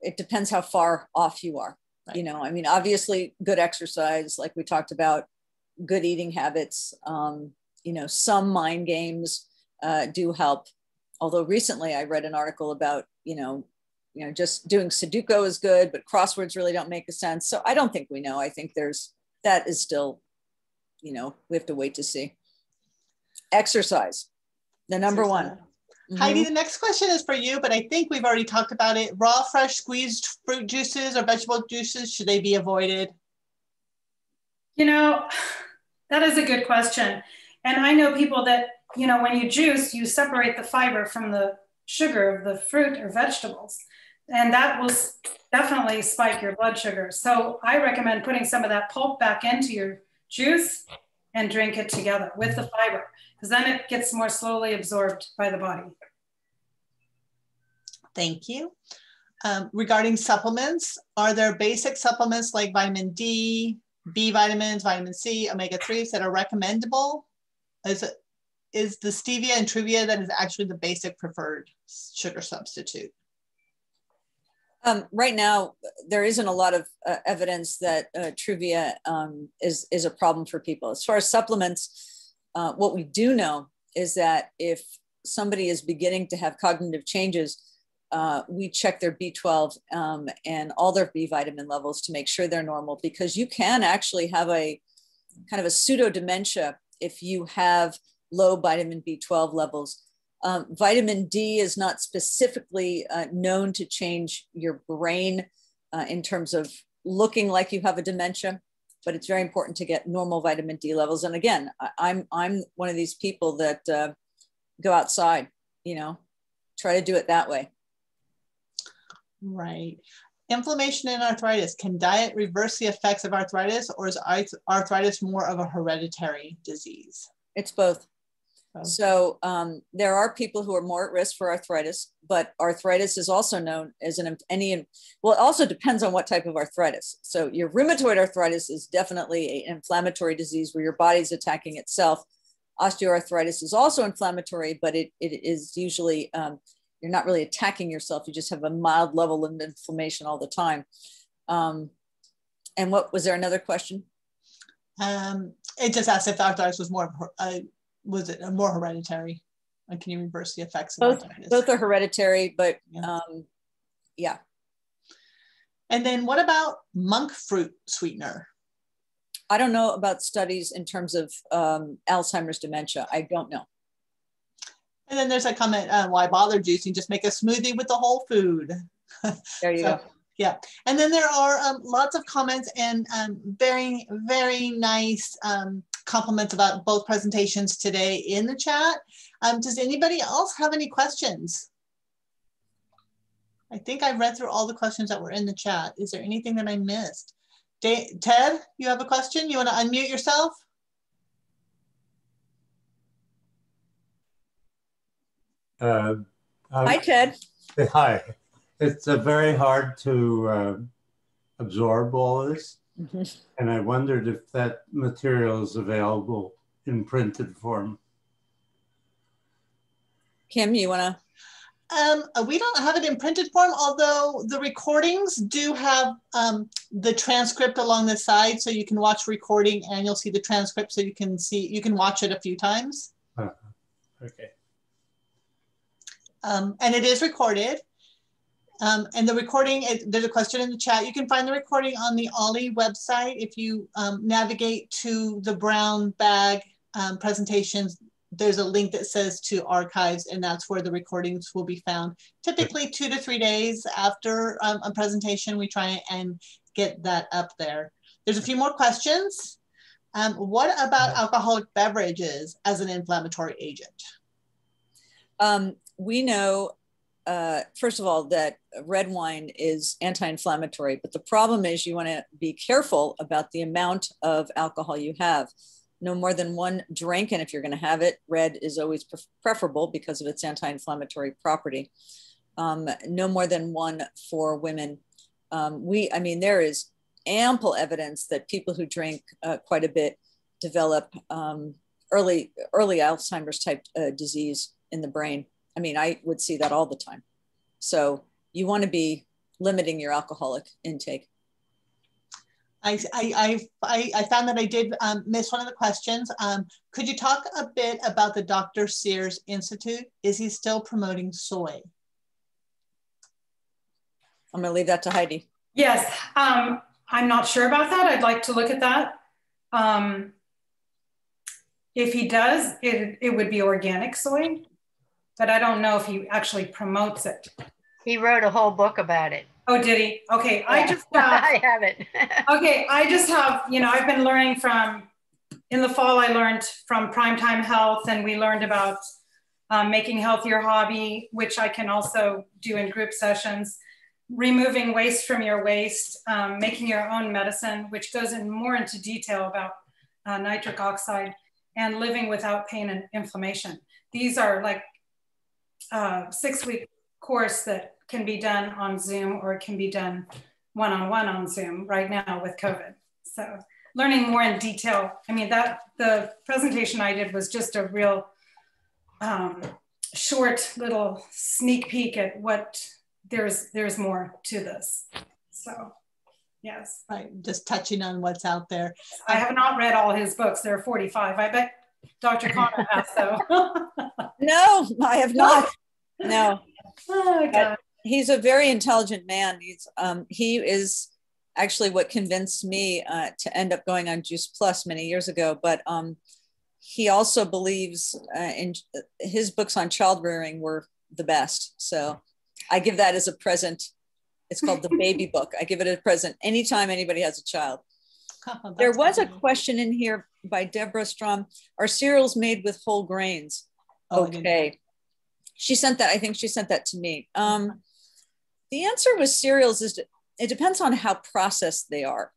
it depends how far off you are. Right. You know, I mean, obviously, good exercise, like we talked about, good eating habits, um, you know, some mind games uh, do help. Although recently I read an article about, you know, you know, just doing Sudoku is good, but crosswords really don't make a sense. So I don't think we know. I think there's that is still, you know, we have to wait to see. Exercise, the number Exercise. one. Mm-hmm. Heidi, the next question is for you, but I think we've already talked about it. Raw, fresh, squeezed fruit juices or vegetable juices, should they be avoided? You know, that is a good question. And I know people that, you know, when you juice, you separate the fiber from the sugar of the fruit or vegetables and that will definitely spike your blood sugar. So I recommend putting some of that pulp back into your juice and drink it together with the fiber because then it gets more slowly absorbed by the body. Thank you. Um, regarding supplements, are there basic supplements like vitamin D, B vitamins, vitamin C, omega-3s that are recommendable? Is, it, is the stevia and Truvia that is actually the basic preferred sugar substitute? Um, right now, there isn't a lot of uh, evidence that uh, Truvia um, is, is a problem for people. As far as supplements, uh, what we do know is that if somebody is beginning to have cognitive changes, uh, we check their B12 um, and all their B vitamin levels to make sure they're normal because you can actually have a kind of a pseudo dementia if you have low vitamin B12 levels. Um, vitamin D is not specifically uh, known to change your brain uh, in terms of looking like you have a dementia, but it's very important to get normal vitamin D levels. And again, I, am I'm, I'm one of these people that uh, go outside, you know, try to do it that way. Right. Inflammation and arthritis. Can diet reverse the effects of arthritis, or is arthritis more of a hereditary disease? It's both. Oh. So um, there are people who are more at risk for arthritis, but arthritis is also known as an any. Well, it also depends on what type of arthritis. So your rheumatoid arthritis is definitely an inflammatory disease where your body's attacking itself. Osteoarthritis is also inflammatory, but it, it is usually um, you're not really attacking yourself. You just have a mild level of inflammation all the time. Um, and what was there another question? Um, it just asked if arthritis was more uh, was it more hereditary? And can you reverse the effects of both? Both are hereditary, but yeah. Um, yeah. And then what about monk fruit sweetener? I don't know about studies in terms of um, Alzheimer's dementia. I don't know. And then there's a comment, uh, why bother juicing? Just make a smoothie with the whole food. *laughs* There you so, go. Yeah. And then there are um, lots of comments and um, very, very nice um, compliments about both presentations today in the chat. Um, does anybody else have any questions? I think I've read through all the questions that were in the chat. Is there anything that I missed? Da Ted, you have a question? You want to unmute yourself? Uh, hi, Ted. *laughs* Hi. It's uh, very hard to uh, absorb all this. Mm -hmm. And I wondered if that material is available in printed form. Kim, you want to? Um, we don't have it in printed form, although the recordings do have um, the transcript along the side, so you can watch recording and you'll see the transcript, so you can see you can watch it a few times. Uh -huh. Okay um, and it is recorded. Um, and the recording, there's a question in the chat. You can find the recording on the OLLI website. If you um, navigate to the brown bag um, presentations, there's a link that says to archives, and that's where the recordings will be found. Typically, two to three days after um, a presentation, we try and get that up there. There's a few more questions. Um, what about alcoholic beverages as an inflammatory agent? Um, we know, uh, first of all, that red wine is anti inflammatory, but the problem is you want to be careful about the amount of alcohol you have. No more than one drink, and if you're going to have it, red is always pre preferable because of its anti inflammatory property. Um, no more than one for women. Um, we, I mean, there is ample evidence that people who drink uh, quite a bit develop um, early early Alzheimer's type uh, disease in the brain. I mean, I would see that all the time. So you want to be limiting your alcoholic intake. I, I, I, I found that I did um, miss one of the questions. Um, could you talk a bit about the Dr. Sears Institute? Is he still promoting soy? I'm going to leave that to Heidi. Yes, um, I'm not sure about that. I'd like to look at that. Um, if he does, it, it would be organic soy but I don't know if he actually promotes it. He wrote a whole book about it. Oh, did he? Okay, yeah. I just *laughs* have, I have it. *laughs* okay, I just have, you know, I've been learning from, in the fall, I learned from Primetime Health and we learned about um, making healthier hobby, which I can also do in group sessions, removing waste from your waist, um, making your own medicine, which goes in more into detail about uh, nitric oxide and living without pain and inflammation. These are like uh, six week course that can be done on Zoom or it can be done one on one on Zoom right now with COVID. So learning more in detail. I mean, that the presentation I did was just a real um, short little sneak peek at what there's there's more to this. So yes. Right. Just touching on what's out there. I have not read all his books. There are 45. I bet Dr. Connor has though. *laughs* no, I have not. No. *laughs* Oh, God. he's a very intelligent man. He's um, he is actually what convinced me uh, to end up going on Juice Plus many years ago. But um, he also believes uh, in his books on child rearing were the best. So I give that as a present. It's called the *laughs* baby book. I give it as a present anytime anybody has a child. *laughs* Oh, there was a question in here by Deborah Strom. Are cereals made with whole grains? Oh, okay. She sent that. I think she sent that to me. Um, the answer with cereals is it depends on how processed they are.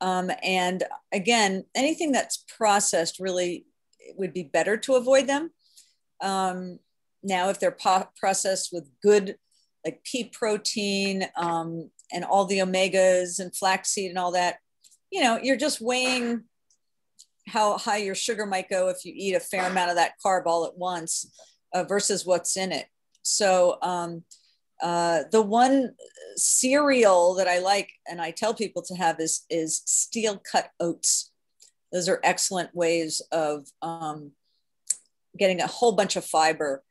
Um, and again, anything that's processed really would be better to avoid them. Um, now, if they're processed with good, like pea protein um, and all the omegas and flaxseed and all that, you know, you're just weighing how high your sugar might go if you eat a fair amount of that carb all at once uh, versus what's in it. So, um, uh, the one cereal that I like and I tell people to have is, is steel cut oats. Those are excellent ways of um, getting a whole bunch of fiber.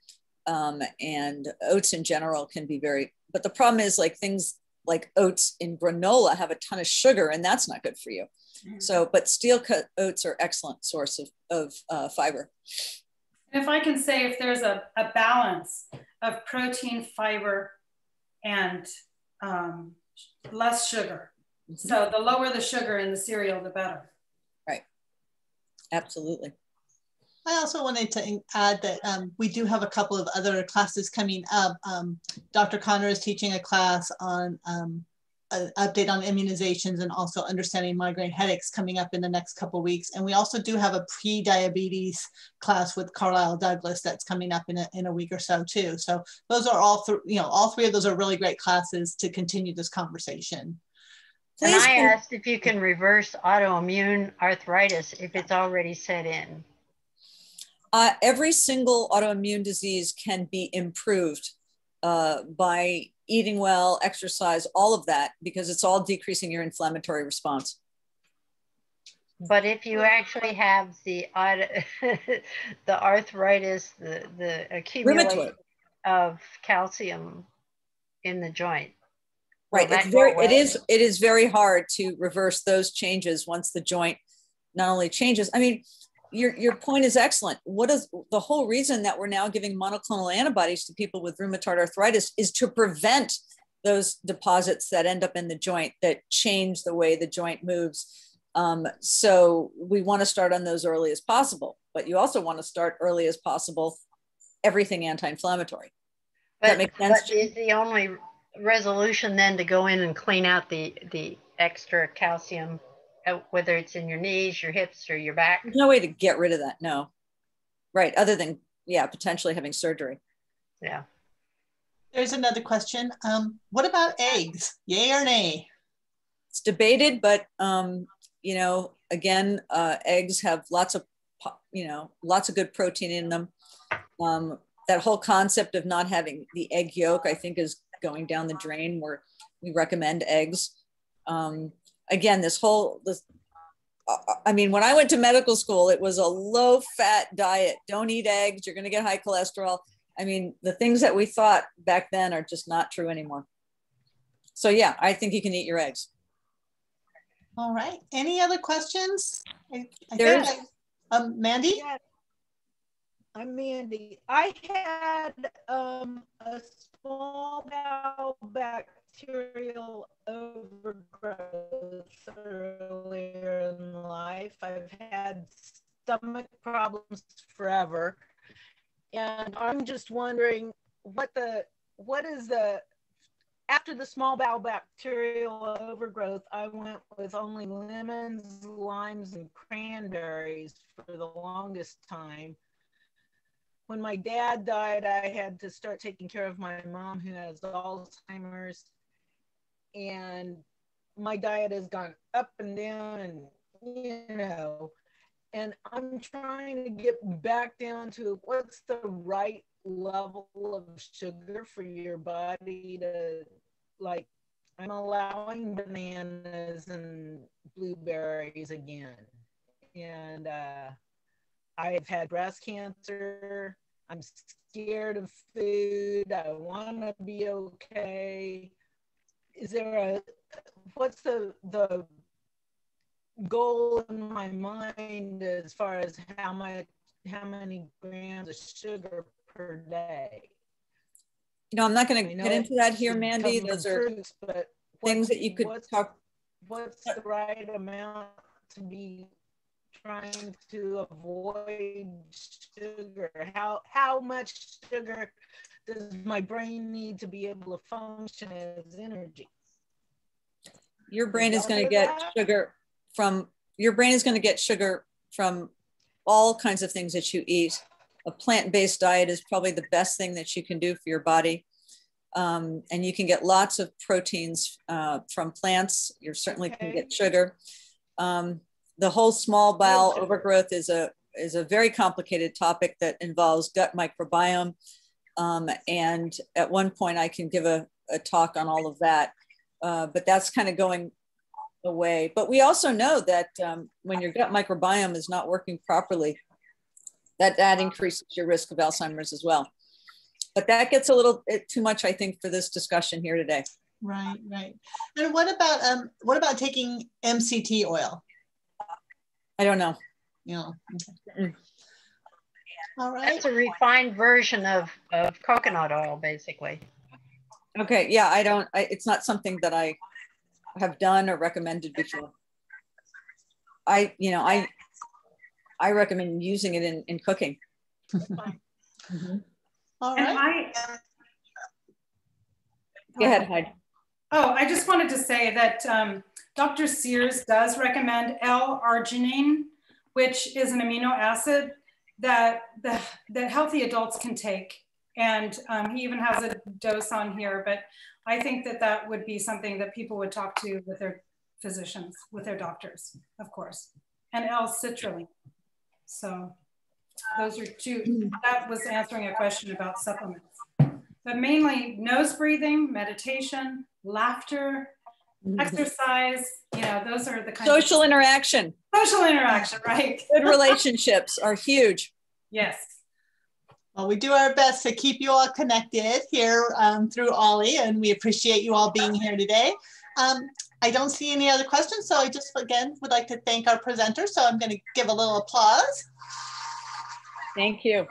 Um, and oats in general can be very, but the problem is like things like oats in granola have a ton of sugar and that's not good for you. Mm-hmm. So, but steel cut oats are excellent source of, of uh, fiber. If I can say, if there's a, a balance of protein, fiber, and um, less sugar. Mm-hmm. So the lower the sugar in the cereal, the better. Right. Absolutely. I also wanted to add that um, we do have a couple of other classes coming up. Um, Dr. Connor is teaching a class on um, an update on immunizations and also understanding migraine headaches coming up in the next couple weeks. And we also do have a pre-diabetes class with Carlisle Douglas that's coming up in a, in a week or so too. So those are all, th you know, all three of those are really great classes to continue this conversation. And I asked if you can reverse autoimmune arthritis if it's already set in. Uh, every single autoimmune disease can be improved uh, by eating well, exercise, all of that, because it's all decreasing your inflammatory response. But if you actually have the *laughs* the arthritis, the the accumulation of calcium in the joint, right? It's very, it is it is very hard to reverse those changes once the joint not only changes. I mean, your, your point is excellent. What is the whole reason that we're now giving monoclonal antibodies to people with rheumatoid arthritis is to prevent those deposits that end up in the joint that change the way the joint moves. Um, so we want to start on those early as possible, but you also want to start early as possible everything anti-inflammatory. But, that makes sense. But is the only resolution then to go in and clean out the the extra calcium whether it's in your knees, your hips, or your back? There's no way to get rid of that. No. Right. Other than, yeah, potentially having surgery. Yeah. There's another question. Um, what about eggs? Yay or nay? It's debated, but, um, you know, again, uh, eggs have lots of, you know, lots of good protein in them. Um, that whole concept of not having the egg yolk, I think, is going down the drain where we recommend eggs. Um, again, this whole, this, I mean, when I went to medical school, it was a low fat diet. Don't eat eggs. You're going to get high cholesterol. I mean, the things that we thought back then are just not true anymore. So yeah, I think you can eat your eggs. All right. Any other questions? I, I There's, I, um, Mandy? Yeah. I'm Mandy. I had um, a small bowel back bacterial overgrowth earlier in life. I've had stomach problems forever. And I'm just wondering what the what is the after the small bowel bacterial overgrowth, I went with only lemons, limes, and cranberries for the longest time. When my dad died, I had to start taking care of my mom who has Alzheimer's and my diet has gone up and down and you know and i'm trying to get back down to what's the right level of sugar for your body to like I'm allowing bananas and blueberries again. And uh, I've had breast cancer. I'm scared of food. I want to be okay. Is there a what's the the goal in my mind as far as how much how many grams of sugar per day? You know, I'm not going to get into that here, Mandy. Those are fruits, but things that you could what's, talk. What's the right amount to be trying to avoid sugar? How how much sugar does my brain need to be able to function as energy? Your brain is going to get that? sugar from your brain is going to get sugar from all kinds of things that you eat. A plant-based diet is probably the best thing that you can do for your body. Um, and you can get lots of proteins uh, from plants. You certainly okay. can get sugar. Um, the whole small bowel overgrowth is a is a very complicated topic that involves gut microbiome. Um, and at one point, I can give a, a talk on all of that. Uh, but that's kind of going away. But we also know that um, when your gut microbiome is not working properly, that that increases your risk of Alzheimer's as well. But that gets a little too much, I think, for this discussion here today. Right, right. And what about um, what about taking MCT oil? I don't know. Yeah. Okay. All right. That's a refined version of, of coconut oil, basically. Okay. Yeah, I don't. I, it's not something that I have done or recommended before. I, you know, I, I recommend using it in in cooking. mm-hmm. All right. I, Go ahead, Heidi. Oh, I just wanted to say that um, Dr. Sears does recommend L-arginine, which is an amino acid that, the, that healthy adults can take. And um, he even has a dose on here, but I think that that would be something that people would talk to with their physicians, with their doctors, of course. And L-citrulline. So those are two, that was answering a question about supplements. But mainly nose breathing, meditation, laughter. Exercise you know those are the kind social of interaction. Social interaction right. Good relationships are huge. Yes. Well we do our best to keep you all connected here um, through OLLI and we appreciate you all being here today. Um, i don't see any other questions so i just again would like to thank our presenters so i'm going to give a little applause. Thank you